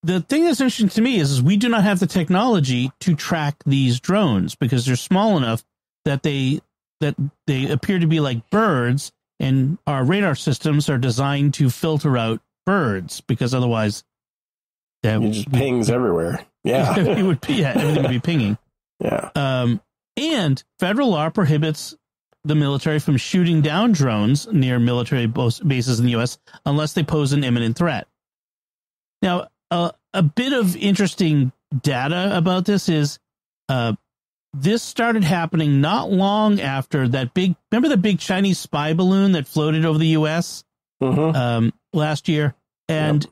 the thing that's interesting to me is, is we do not have the technology to track these drones because they're small enough that they that they appear to be like birds and our radar systems are designed to filter out birds because otherwise that It just pings everywhere. Yeah. it would be yeah, everything would be pinging. yeah. Um, and federal law prohibits the military from shooting down drones near military bases in the U.S. unless they pose an imminent threat. Now, uh, a bit of interesting data about this is uh, this started happening not long after that big. Remember the big Chinese spy balloon that floated over the U.S. hmm um, last year, and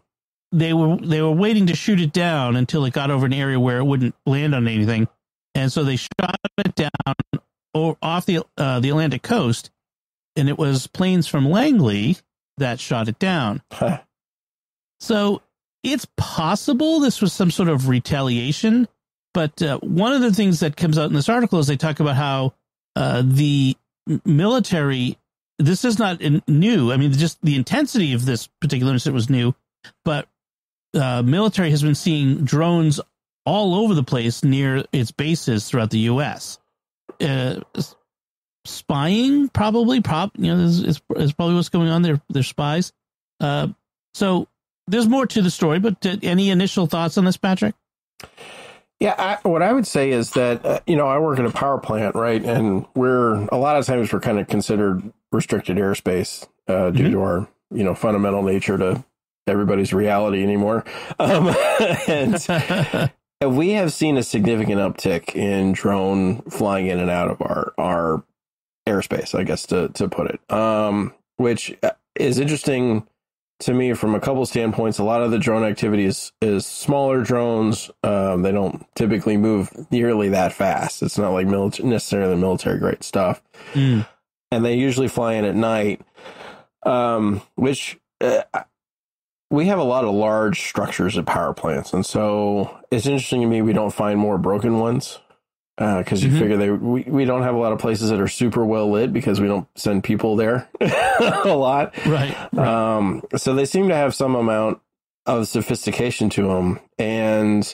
they were they were waiting to shoot it down until it got over an area where it wouldn't land on anything, and so they shot it down off the uh, the Atlantic coast, and it was planes from Langley that shot it down. So it's possible this was some sort of retaliation. But uh, one of the things that comes out in this article is they talk about how uh, the military, this is not new. I mean, just the intensity of this particular incident was new, but uh, military has been seeing drones all over the place near its bases throughout the U.S. Uh, spying, probably, prop, you know, is, is, is probably what's going on. They're, they're spies. Uh, so there's more to the story, but uh, any initial thoughts on this, Patrick? Yeah, I, what I would say is that uh, you know I work in a power plant, right? And we're a lot of times we're kind of considered restricted airspace uh, due Mhm. to our you know fundamental nature to everybody's reality anymore. Um, and we have seen a significant uptick in drone flying in and out of our our airspace, I guess to to put it. Um, which is interesting to me from a couple standpoints. A lot of the drone activity is is smaller drones. Um, they don't typically move nearly that fast. It's not like military necessarily military grade stuff, Mm. and they usually fly in at night. Um, which uh, we have a lot of large structures at power plants, and so it's interesting to me we don't find more broken ones because you Mhm. figure they we, we don't have a lot of places that are super well lit because we don't send people there a lot. Right. right. Um, so they seem to have some amount of sophistication to them, and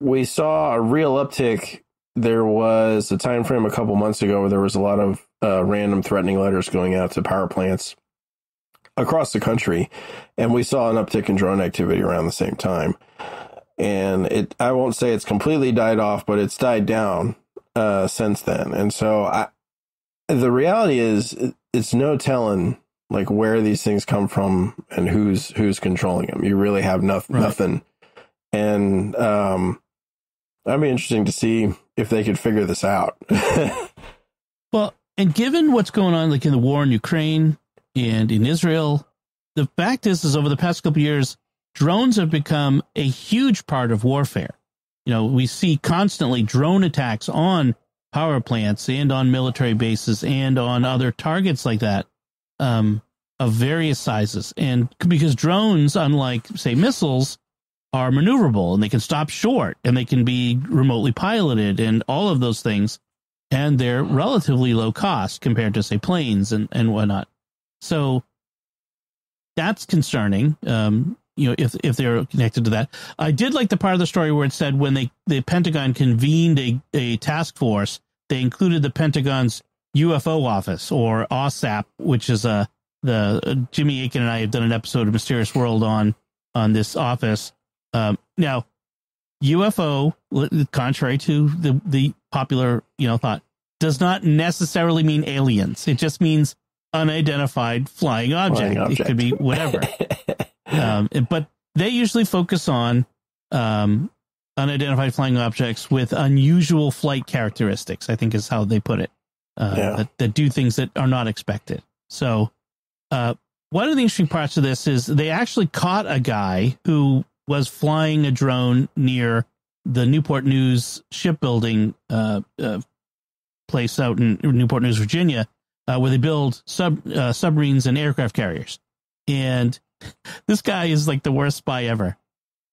we saw a real uptick. There was a time frame a couple months ago where there was a lot of uh, random threatening letters going out to power plants across the country, and we saw an uptick in drone activity around the same time. And it, I won't say it's completely died off, but it's died down uh, since then. And so, I, the reality is, it's no telling like where these things come from and who's who's controlling them. You really have no, Right. nothing. And um, that'd be interesting to see if they could figure this out. Well, and given what's going on, like in the war in Ukraine and in Israel, the fact is, is over the past couple years, drones have become a huge part of warfare. You know, we see constantly drone attacks on power plants and on military bases and on other targets like that, um, of various sizes. And because drones, unlike say missiles, are maneuverable and they can stop short and they can be remotely piloted and all of those things and they're relatively low cost compared to say planes and, and whatnot. So that's concerning. Um, you know, if if they're connected to that, I did like the part of the story where it said when they the Pentagon convened a, a task force, they included the Pentagon's UFO office or OSAP, which is a the uh, Jimmy Akin and I have done an episode of Mysterious World on on this office. Um, now, UFO, contrary to the the popular you know thought, does not necessarily mean aliens. It just means unidentified flying object. Flying It could be whatever. um, but they usually focus on um, unidentified flying objects with unusual flight characteristics. I think is how they put it. Uh, Yeah. that, that do things that are not expected. So, uh, one of the interesting parts of this is they actually caught a guy who was flying a drone near the Newport News shipbuilding uh, uh, place out in Newport News, Virginia, uh, where they build sub uh, submarines and aircraft carriers. And this guy is like the worst spy ever.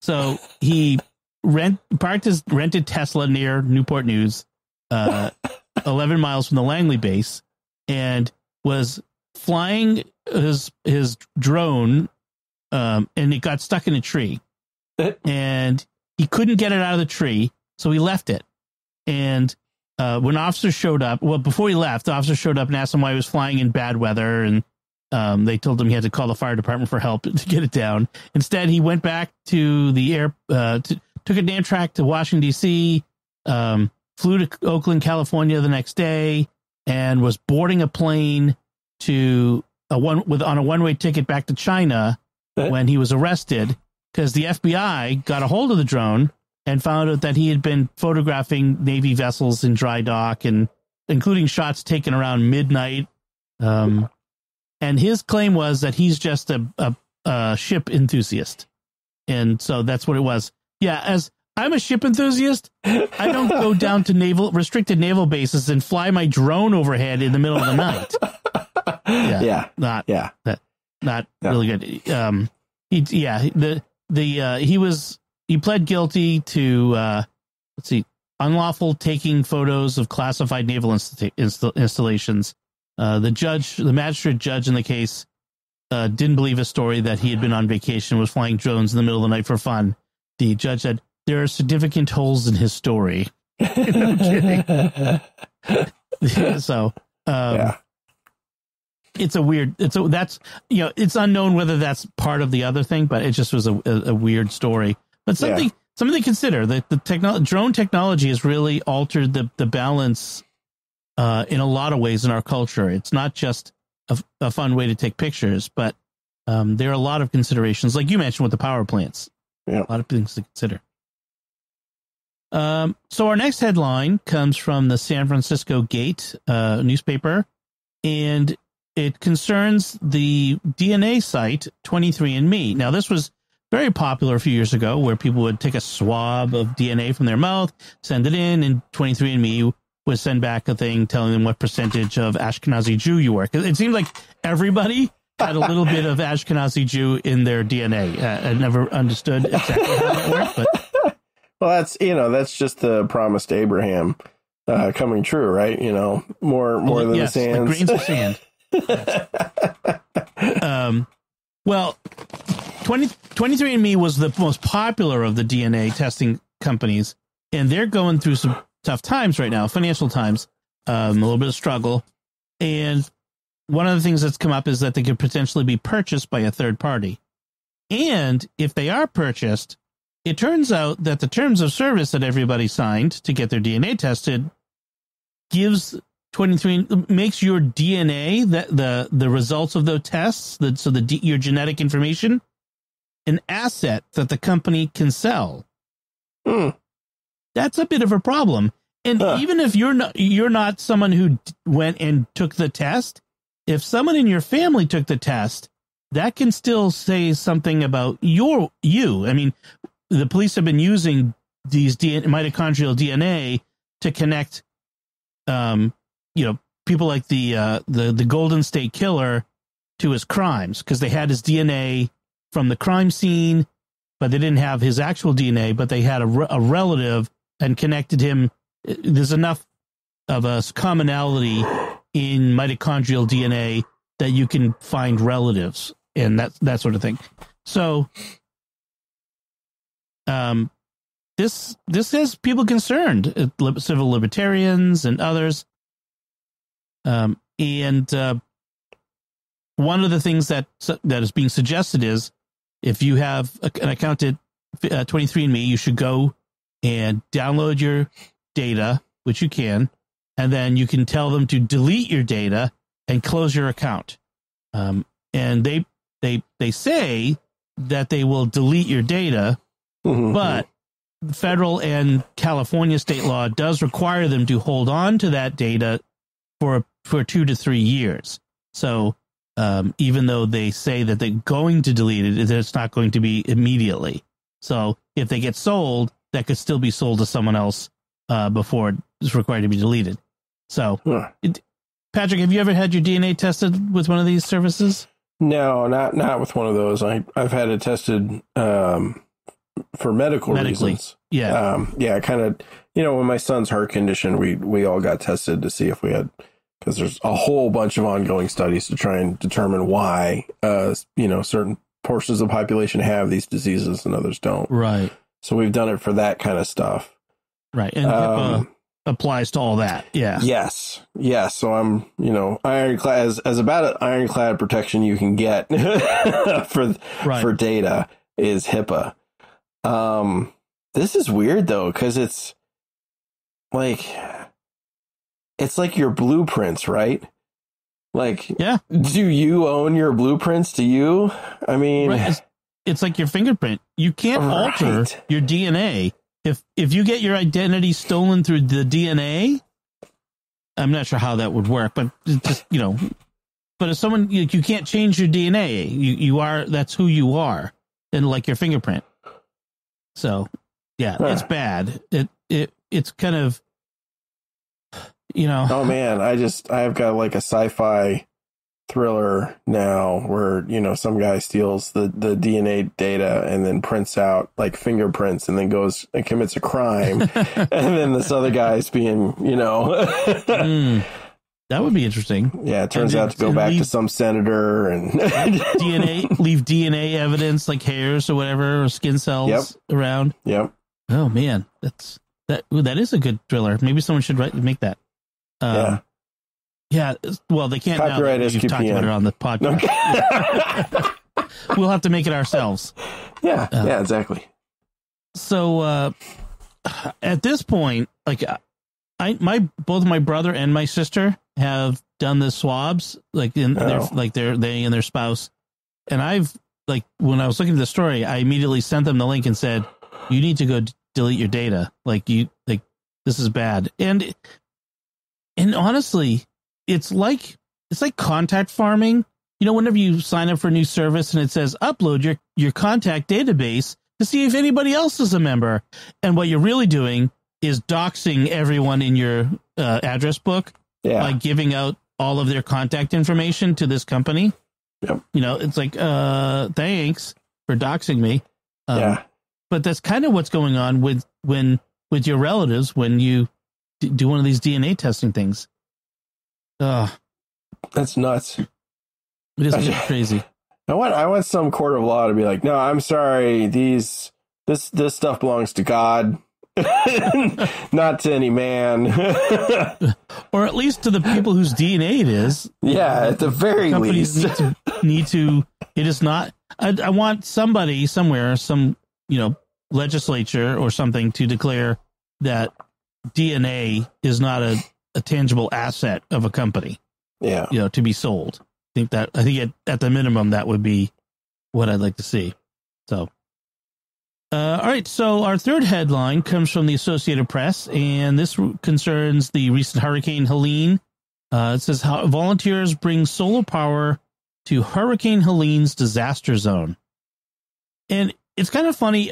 So he rent parked his rented Tesla near Newport News, uh, 11 miles from the Langley base, and was flying his his drone, um, and it got stuck in a tree, and he couldn't get it out of the tree, so he left it. And uh, when officers showed up, well, before he left, the officer showed up and asked him why he was flying in bad weather, and um, they told him he had to call the fire department for help to get it down. Instead, he went back to the air, uh, to, took a Amtrak to Washington D.C., um, flew to Oakland, California the next day, and was boarding a plane to a one with on a one way ticket back to China when he was arrested because the FBI got a hold of the drone and found out that he had been photographing Navy vessels in dry dock and including shots taken around midnight. Um, and his claim was that he's just a, a, a ship enthusiast. And so that's what it was. Yeah, as I'm a ship enthusiast, I don't go down to naval restricted naval bases and fly my drone overhead in the middle of the night. yeah. Yeah. Not Yeah. that, not really good. Um, he, yeah, the the uh, he was he pled guilty to uh, let's see, unlawful taking photos of classified naval insta- insta- installations. Uh, the judge, the magistrate judge in the case, uh, didn't believe his story that he had been on vacation, was flying drones in the middle of the night for fun. The judge said there are significant holes in his story. No kidding. so, um, yeah. it's a weird it's a that's you know it's unknown whether that's part of the other thing but it just was a, a, a weird story but something something to consider that the techno- drone technology has really altered the the balance uh in a lot of ways in our culture it's not just a, a fun way to take pictures but um there are a lot of considerations like you mentioned with the power plants Yeah. a lot of things to consider um so our next headline comes from the san francisco gate uh newspaper and it concerns the DNA site 23andMe. Now, this was very popular a few years ago where people would take a swab of DNA from their mouth, send it in, and 23andMe would send back a thing telling them what percentage of Ashkenazi Jew you were. It seemed like everybody had a little bit of Ashkenazi Jew in their DNA. Uh, I never understood exactly how that worked, but Well, that's you know that's just the promise to Abraham uh, coming true, right? You know, more more than yes, the like sands. grains of sand. um, well, 20, 23andMe was the most popular of the DNA testing companies, and they're going through some tough times right now, financial times, um, a little bit of struggle. And one of the things that's come up is that they could potentially be purchased by a third party. And if they are purchased, it turns out that the terms of service that everybody signed to get their DNA tested gives 23 makes your DNA that the the results of those tests that so the your genetic information an asset that the company can sell. Hmm. That's a bit of a problem. And Huh. even if you're not you're not someone who d- went and took the test, if someone in your family took the test, that can still say something about your you. I mean, the police have been using these DNA, mitochondrial DNA to connect um you know people like the uh the the golden state killer to his crimes because they had his dna from the crime scene but they didn't have his actual dna but they had a, re- a relative and connected him there's enough of a commonality in mitochondrial dna that you can find relatives and that that sort of thing so um this this has people concerned, uh, civil libertarians and others. Um, and uh, one of the things that that is being suggested is if you have a, an account at uh, 23andMe, you should go and download your data, which you can, and then you can tell them to delete your data and close your account. Um, and they they they say that they will delete your data, Mhm. but federal and California state law does require them to hold on to that data for for two to three years. So um, even though they say that they're going to delete it, it's not going to be immediately. So if they get sold, that could still be sold to someone else uh, before it's required to be deleted. So, Huh. Patrick, have you ever had your DNA tested with one of these services? No, not not with one of those. I I've had it tested um, for medical Medically. reasons. Yeah. Um, yeah, kind of. You know, when my son's heart condition, we we all got tested to see if we had because there's a whole bunch of ongoing studies to try and determine why uh you know certain portions of the population have these diseases and others don't. right. So we've done it for that kind of stuff. Right. And HIPAA Um, applies to all that. Yeah. Yes, yes. So I'm, you know, ironclad as as about an ironclad protection you can get for Right. for data is HIPAA. Um, this is weird though because it's like it's like your blueprints, right? Like, Yeah. do you own your blueprints? Do you? I mean, Right. It's, it's like your fingerprint. You can't alter your DNA. If if you get your identity stolen through the DNA, I'm not sure how that would work, but just you know, but if someone you, you can't change your DNA, you you are that's who you are, and like your fingerprint. So, yeah, Huh. it's bad. It it it's kind of, you know, oh man, I just I've got like a sci-fi thriller now where you know some guy steals the the DNA data and then prints out like fingerprints and then goes and commits a crime and then this other guy's being you know Mm, that would be interesting. yeah it turns And out to go back to some senator and DNA leave DNA evidence like hairs or whatever or skin cells Yep. around. yep Oh man, that's that. ooh, that is a good thriller. Maybe someone should write make that. Um, Yeah. yeah. Well, they can't. now that Copyright We've talked SQPN. about it on the podcast. okay. We'll have to make it ourselves. yeah Uh, yeah exactly So uh, at this point, like I, my both my brother and my sister have done the swabs, like in their Oh. like their they and their spouse, and I've like when I was looking at the story, I immediately sent them the link and said, "You need to go d- delete your data. Like you like this is bad." And and honestly, it's like it's like contact farming. You know, whenever you sign up for a new service and it says upload your your contact database to see if anybody else is a member, and what you're really doing is doxing everyone in your uh, address book yeah by giving out all of their contact information to this company. Yep. You know, it's like, uh, thanks for doxing me. Um, yeah But that's kind of what's going on with when with your relatives when you do one of these DNA testing things. Uh, that's nuts it is crazy. I want I want some court of law to be like, no, I'm sorry, these this this stuff belongs to God, not to any man. Or at least to the people whose DNA it is. yeah, at the very companies least. need to need to it is not I, I want somebody somewhere some you know legislature or something to declare that dna is not a, a tangible asset of a company yeah. you know to be sold i think that i think at, at the minimum that would be what i'd like to see so uh, all right so our third headline comes from the associated press and this concerns the recent hurricane helene uh, it says how volunteers bring solar power to Hurricane Helene's disaster zone. And it's kind of funny.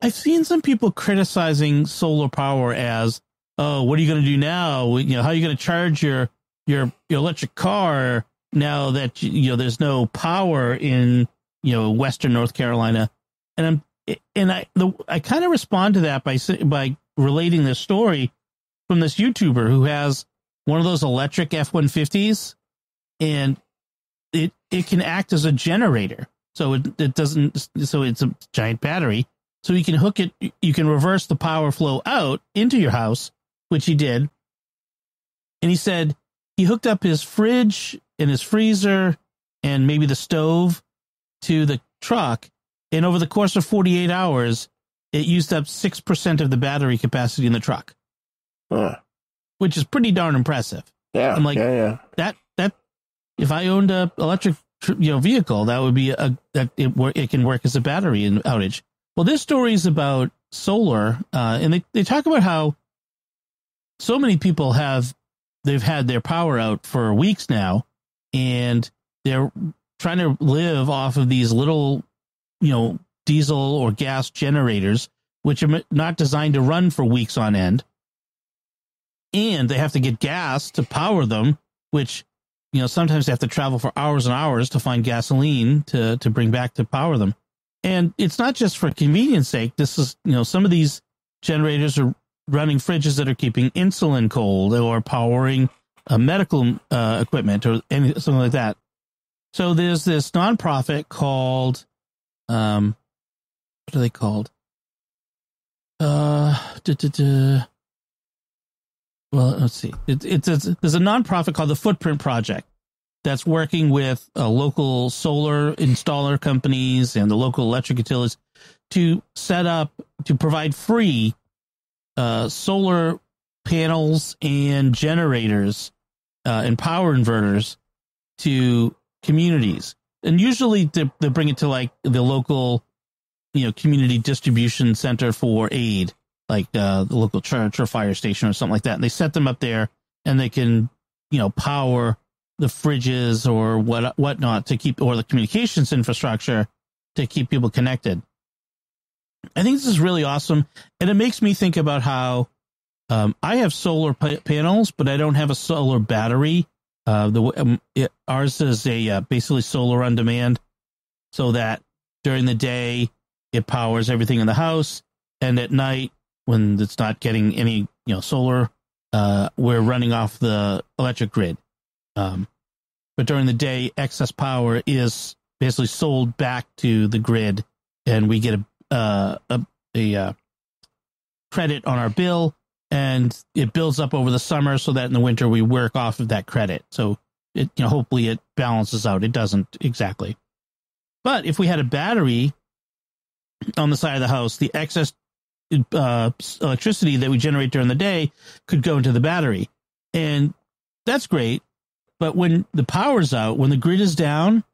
I've seen some people criticizing solar power as, oh, what are you going to do now? You know, how are you going to charge your, your, your electric car now that, you know, there's no power in, you know, Western North Carolina? And I'm, and I, the, I kind of respond to that by, by relating this story from this YouTuber who has one of those electric F 150s and it it can act as a generator. So it, it doesn't so it's a giant battery. So you can hook it you can reverse the power flow out into your house, which he did. And he said he hooked up his fridge and his freezer and maybe the stove to the truck and over the course of 48 hours it used up 6% of the battery capacity in the truck. Huh. which is pretty darn impressive. Yeah. I'm like, yeah, yeah. That that if I owned a electric you know vehicle, that would be a that it it can work as a battery in outage. Well, this story is about solar, uh, and they they talk about how so many people have they've had their power out for weeks now, and they're trying to live off of these little, you know, diesel or gas generators, which are not designed to run for weeks on end. And they have to get gas to power them, which, you know, sometimes they have to travel for hours and hours to find gasoline to, to bring back to power them. And it's not just for convenience sake. This is, you know, some of these generators are running fridges that are keeping insulin cold or powering uh, medical uh, equipment or any, something like that. So there's this nonprofit called, um, what are they called? Uh, duh, duh, duh. well, let's see. It, it's, it's there's a nonprofit called the Footprint Project that's working with uh, local solar installer companies and the local electric utilities to set up to provide free uh, solar panels and generators uh, and power inverters to communities. And usually they, they bring it to like the local, you know, community distribution center for aid, like uh, the local church or fire station or something like that. And they set them up there and they can, you know, power the fridges or what whatnot to keep or the communications infrastructure to keep people connected. I think this is really awesome, and it makes me think about how um, I have solar pa- panels, but I don't have a solar battery. Uh, the um, it, ours is a uh, basically solar on demand, so that during the day it powers everything in the house, and at night when it's not getting any you know solar, uh, we're running off the electric grid. Um, but during the day, excess power is basically sold back to the grid, and we get a uh, a, a uh, credit on our bill, and it builds up over the summer, so that in the winter we work off of that credit. So it you know hopefully it balances out. It doesn't exactly, but if we had a battery on the side of the house, the excess uh, electricity that we generate during the day could go into the battery, and that's great. But when the power's out, when the grid is down,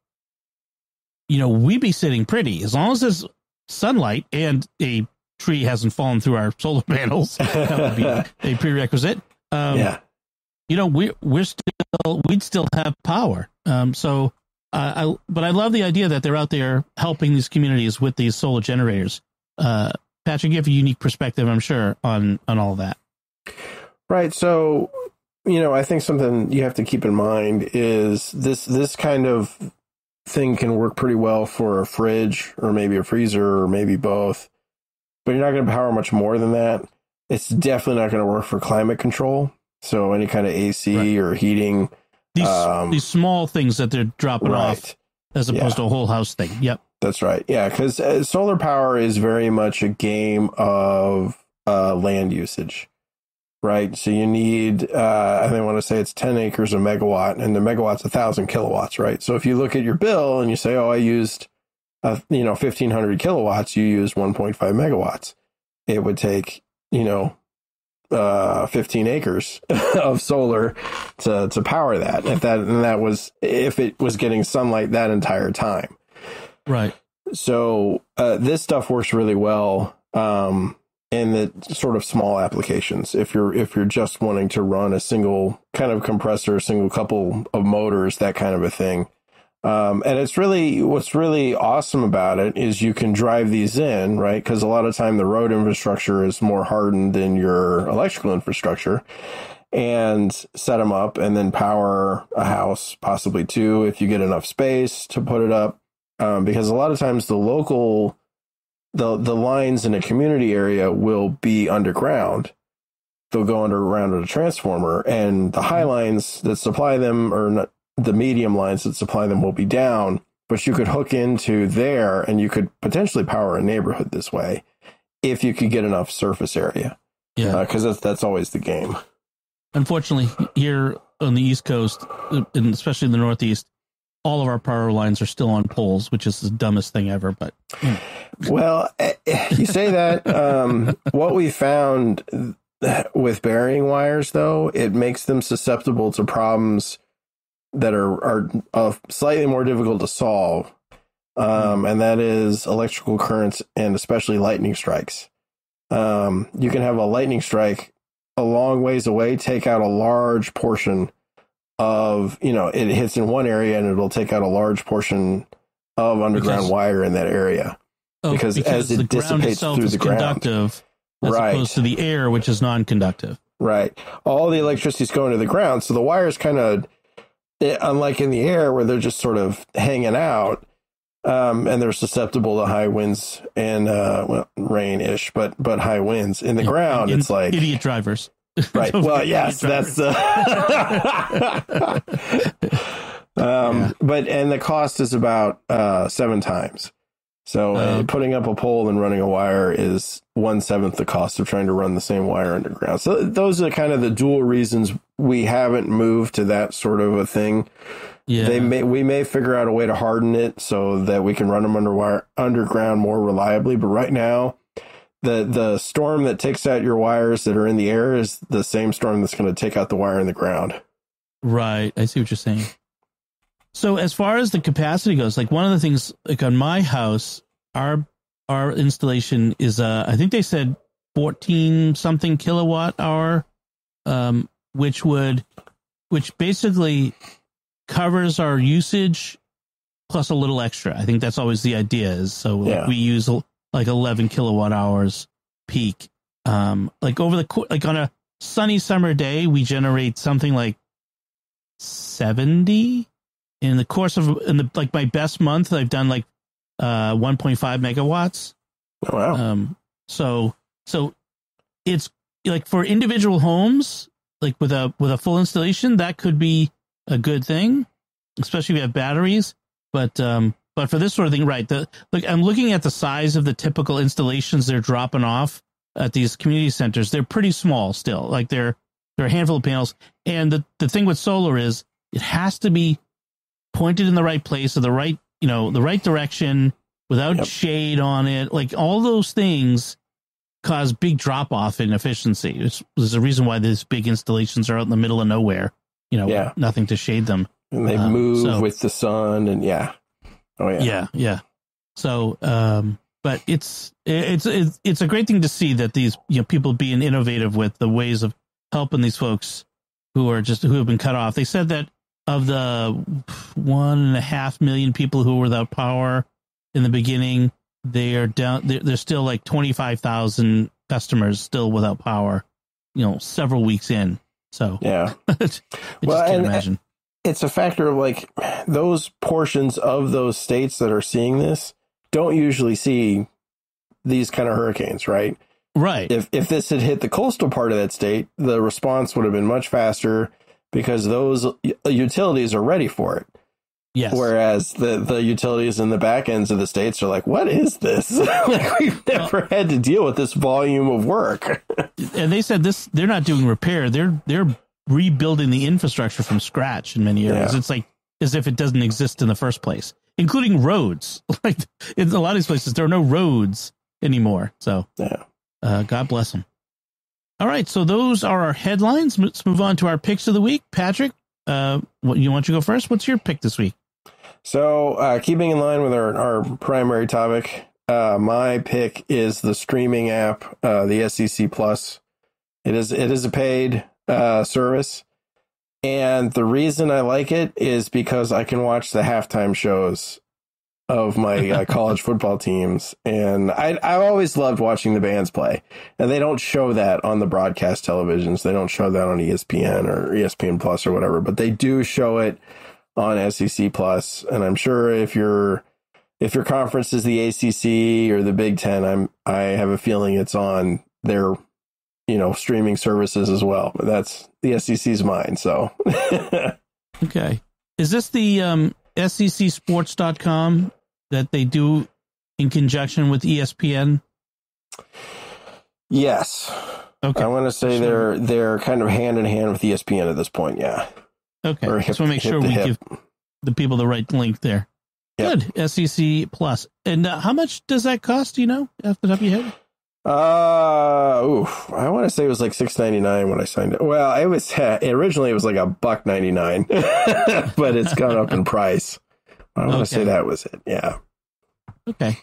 you know, we'd be sitting pretty as long as there's sunlight and a tree hasn't fallen through our solar panels. that would be a prerequisite. Um, yeah. You know, we we're still we'd still have power. Um, so, uh, I but I love the idea that they're out there helping these communities with these solar generators. Uh, Patrick, you have a unique perspective, I'm sure, on on all that. Right. So, you know, I think something you have to keep in mind is this this kind of thing can work pretty well for a fridge or maybe a freezer or maybe both. But you're not going to power much more than that. It's definitely not going to work for climate control. So any kind of AC right. or heating. These um, these small things that they're dropping right. off as opposed yeah. to a whole house thing. Yep. That's right. Yeah, because uh, solar power is very much a game of uh, land usage right? So you need, uh, I think I want to say it's 10 acres a megawatt, and the megawatt's a thousand kilowatts, right? So if you look at your bill and you say, oh, I used, uh, you know, 1500 kilowatts, you use 1.5 megawatts. It would take, you know, uh, 15 acres of solar to, to power that. If that, and that was, if it was getting sunlight that entire time. Right. So, uh, this stuff works really well. Um, in the sort of small applications. If you're if you're just wanting to run a single kind of compressor, a single couple of motors, that kind of a thing. Um, and it's really what's really awesome about it is you can drive these in right because a lot of time the road infrastructure is more hardened than your electrical infrastructure and set them up and then power a house possibly two if you get enough space to put it up um, because a lot of times the local the the lines in a community area will be underground. They'll go underground at a transformer, and the high mm-hmm. lines that supply them, or not, the medium lines that supply them, will be down. But you could hook into there, and you could potentially power a neighborhood this way, if you could get enough surface area. Yeah, because uh, that's that's always the game. Unfortunately, here on the East Coast, and especially in the Northeast, all of our power lines are still on poles, which is the dumbest thing ever. But well, eh, eh, you say that. Um, what we found with burying wires, though, it makes them susceptible to problems that are are uh, slightly more difficult to solve, um, and that is electrical currents and especially lightning strikes. Um, you can have a lightning strike a long ways away take out a large portion of you know it hits in one area and it'll take out a large portion of underground Because- wire in that area. Oh, Because as it the dissipates through is the ground. conductive as Right. opposed to the air, which is non-conductive. Right. All the electricity is going to the ground. So the wires kind of, unlike in the air where they're just sort of hanging out, um, and they're susceptible to high winds and uh, well, rain ish, but but high winds. In the ground, In- it's like idiot drivers. right. Well, yes, that's. Uh, um, Yeah. but and the cost is about uh, seven times. So uh, Um, putting up a pole and running a wire is one seventh the cost of trying to run the same wire underground. So those are kind of the dual reasons we haven't moved to that sort of a thing. yeah. They may we may figure out a way to harden it so that we can run them under wire underground more reliably. But right now, the the storm that takes out your wires that are in the air is the same storm that's going to take out the wire in the ground. Right. I see what you're saying. So as far as the capacity goes, like one of the things like on my house, our our installation is uh I think they said 14 something kilowatt hour um which would which basically covers our usage plus a little extra. I think that's always the idea is so like, Yeah. we use like 11 kilowatt hours peak. Um like over the like on a sunny summer day we generate something like 70 in the course of in the like my best month i've done like uh 1.5 megawatts Oh, wow. um so so it's like for individual homes like with a with a full installation that could be a good thing especially if you have batteries but um but for this sort of thing right the like i'm looking at the size of the typical installations they're dropping off at these community centers they're pretty small still like they're they're a handful of panels and the the thing with solar is it has to be pointed in the right place or the right you know the right direction without Yep. shade on it like all those things cause big drop off in efficiency it's, there's a reason why these big installations are out in the middle of nowhere you know Yeah. nothing to shade them and they um, move so- with the sun, and yeah. Oh yeah. yeah yeah so um but it's it's it's it's a great thing to see that these you know people being innovative with the ways of helping these folks who are just who have been cut off they said that of the one and a half million people who were without power in the beginning they are down they're, they're still like 25,000 customers still without power you know several weeks in so Yeah. I just Well, can't and- imagine it's a factor of like those portions of those states that are seeing this don't usually see these kind of hurricanes, right? right If if this had hit the coastal part of that state, the response would have been much faster because those uh, utilities are ready for it. yes Whereas the the utilities in the back ends of the states are like, "What is this? like we've never had to deal with this volume of work." and they said this they're not doing repair they're they're rebuilding the infrastructure from scratch in many areas. Yeah. it's like as if it doesn't exist in the first place including roads. Like in a lot of these places there are no roads anymore. So yeah. uh, god bless them all right so those are our headlines. Let's move on to our picks of the week. Patrick uh what you want to go first? What's your pick this week? So, uh, keeping in line with our, our primary topic, uh, my pick is the streaming app, uh, the SEC Plus. It is it is a paid uh, service, and the reason I like it is because I can watch the halftime shows of my uh, college football teams, and I I've always loved watching the bands play, and they don't show that on the broadcast televisions. They don't show that on ESPN or ESPN Plus or whatever, but they do show it on SEC Plus. And I'm sure if your if your conference is the ACC or the Big Ten, I'm I have a feeling it's on their you know streaming services as well. But that's the SEC's mine, so okay is this the um secsports.com that they do in conjunction with espn yes, okay I want to say Sure. they're they're kind of hand in hand with ESPN at this point. Yeah, Okay. Or Just hip- want to make sure we hip. give the people the right link there. Yep. Good. SEC Plus. And uh, how much does that cost? Do you know off the top of your head? Uh, oof, I want to say it was like six ninety nine when I signed it. Well, it was originally it was like a buck ninety nine, but it's gone up in price. I want to say that was it. Yeah. Okay.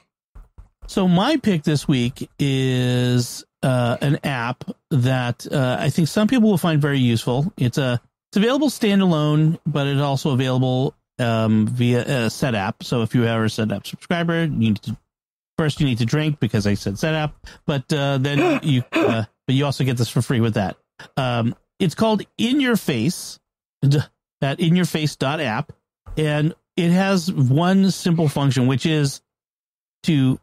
So my pick this week is uh, an app that uh, I think some people will find very useful. It's a it's available standalone, but it's also available um, via a Setapp. So if you are a Setapp subscriber, you need to first you need to drink because I said Setapp, but uh, then you uh, but you also get this for free with that. Um, it's called In Your Face, d- that In Your Face dot app, and it has one simple function, which is to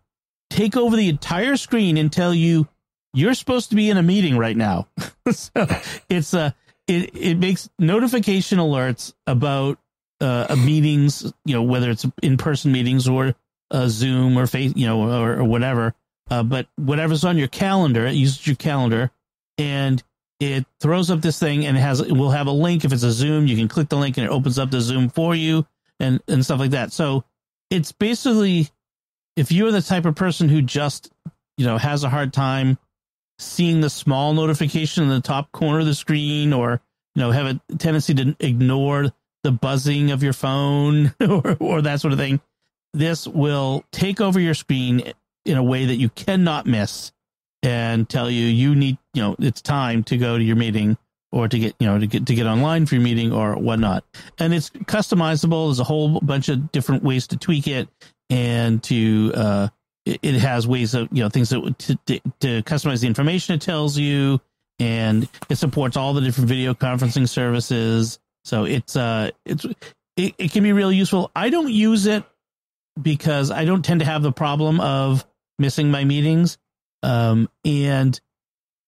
take over the entire screen and tell you you're supposed to be in a meeting right now. so it's a it it makes notification alerts about uh, meetings, you know, whether it's in person meetings or uh, Zoom or face, you know, or, or whatever. Uh, but whatever's on your calendar, it uses your calendar and it throws up this thing and it has it will have a link if it's a Zoom. You can click the link and it opens up the Zoom for you and and stuff like that. So it's basically if you're the type of person who just you know has a hard time seeing the small notification in the top corner of the screen or you know have a tendency to ignore the buzzing of your phone or, or that sort of thing this will take over your screen in a way that you cannot miss and tell you you need you know it's time to go to your meeting or to get you know to get to get online for your meeting or whatnot. And it's customizable. There's a whole bunch of different ways to tweak it and to uh it, has ways of you know things that to, to, to customize the information it tells you and it supports all the different video conferencing services. So it's uh it's it, it can be really useful. I don't use it because i don't tend to have the problem of missing my meetings um and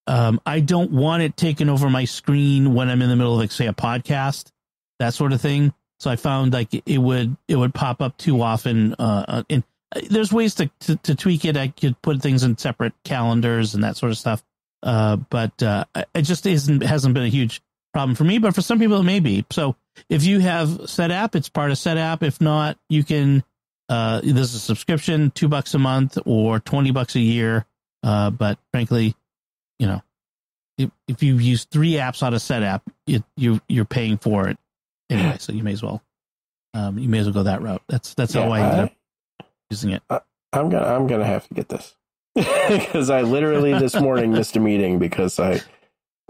um i don't want it taken over my screen when i'm in the middle of like say a podcast that sort of thing so i found like it would it would pop up too often uh and there's ways to, to, to tweak it. I could put things in separate calendars and that sort of stuff. Uh, but uh, it just isn't hasn't been a huge problem for me. But for some people, it may be. So if you have Setapp, it's part of Setapp. If not, you can. Uh, there's a subscription, two bucks a month or twenty bucks a year. Uh, but frankly, you know, if if you use three apps out of Setapp, it, you you're paying for it anyway. So you may as well. Um, you may as well go that route. That's that's how I ended up using it. I'm gonna I'm gonna have to get this because I literally this morning missed a meeting because I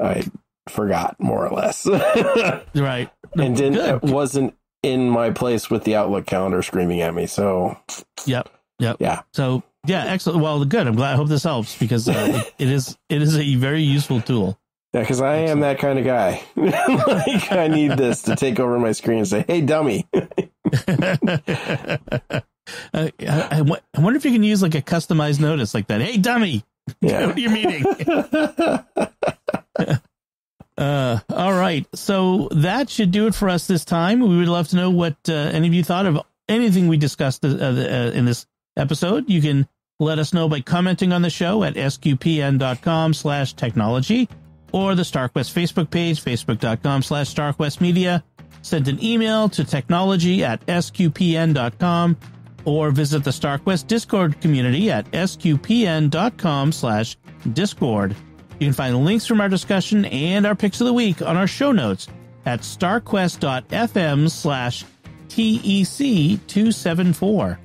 I forgot more or less Right. and didn't wasn't in my place with the Outlook calendar screaming at me. So Yep. Yep. Yeah. So yeah, excellent. Well, good. I'm glad. I hope this helps because uh, it, it is it is a very useful tool. yeah, because I am that kind of guy. like I need this to take over my screen and say, "Hey, dummy." I, I I wonder if you can use like a customized notice like that. Hey, dummy, go Yeah. to your meeting. Uh, all right. So that should do it for us this time. We would love to know what uh, any of you thought of anything we discussed uh, uh, in this episode. You can let us know by commenting on the show at sqpn.com slash technology or the StarQuest Facebook page, facebook.com slash StarQuest Media. Send an email to technology at sqpn.com or visit the StarQuest Discord community at sqpn.com slash discord. You can find links from our discussion and our picks of the week on our show notes at starquest.fm slash E TEC274.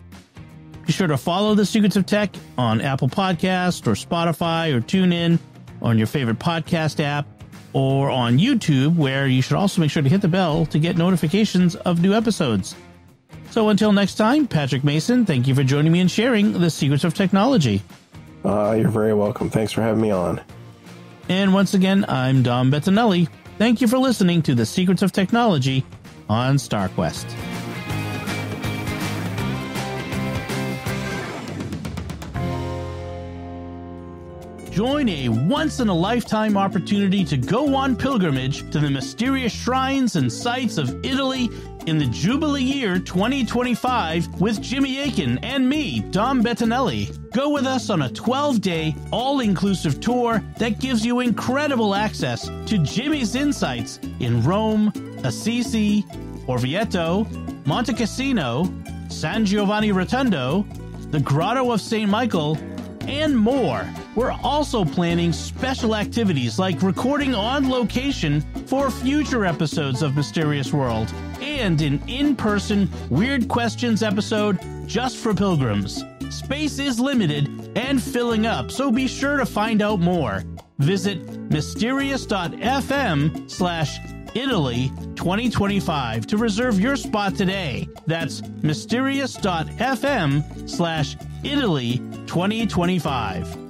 Be sure to follow The Secrets of Tech on Apple Podcast or Spotify or TuneIn on your favorite podcast app or on YouTube, where you should also make sure to hit the bell to get notifications of new episodes. So until next time, Patrick Mason, thank you for joining me and sharing the secrets of technology. Uh, you're very welcome. Thanks for having me on. And once again, I'm Dom Bettinelli. Thank you for listening to the Secrets of Technology on StarQuest. Join a once in a lifetime opportunity to go on pilgrimage to the mysterious shrines and sites of Italy in the Jubilee year 2025 with Jimmy Akin and me, Dom Bettinelli. Go with us on a 12 day, all inclusive tour that gives you incredible access to Jimmy's insights in Rome, Assisi, Orvieto, Monte Cassino, San Giovanni Rotondo, the Grotto of St. Michael, and more. We're also planning special activities like recording on location for future episodes of Mysterious World and an in person Weird Questions episode just for pilgrims. Space is limited and filling up, so be sure to find out more. Visit mysterious.fm slash Italy 2025 to reserve your spot today. That's mysterious.fm slash Italy 2025.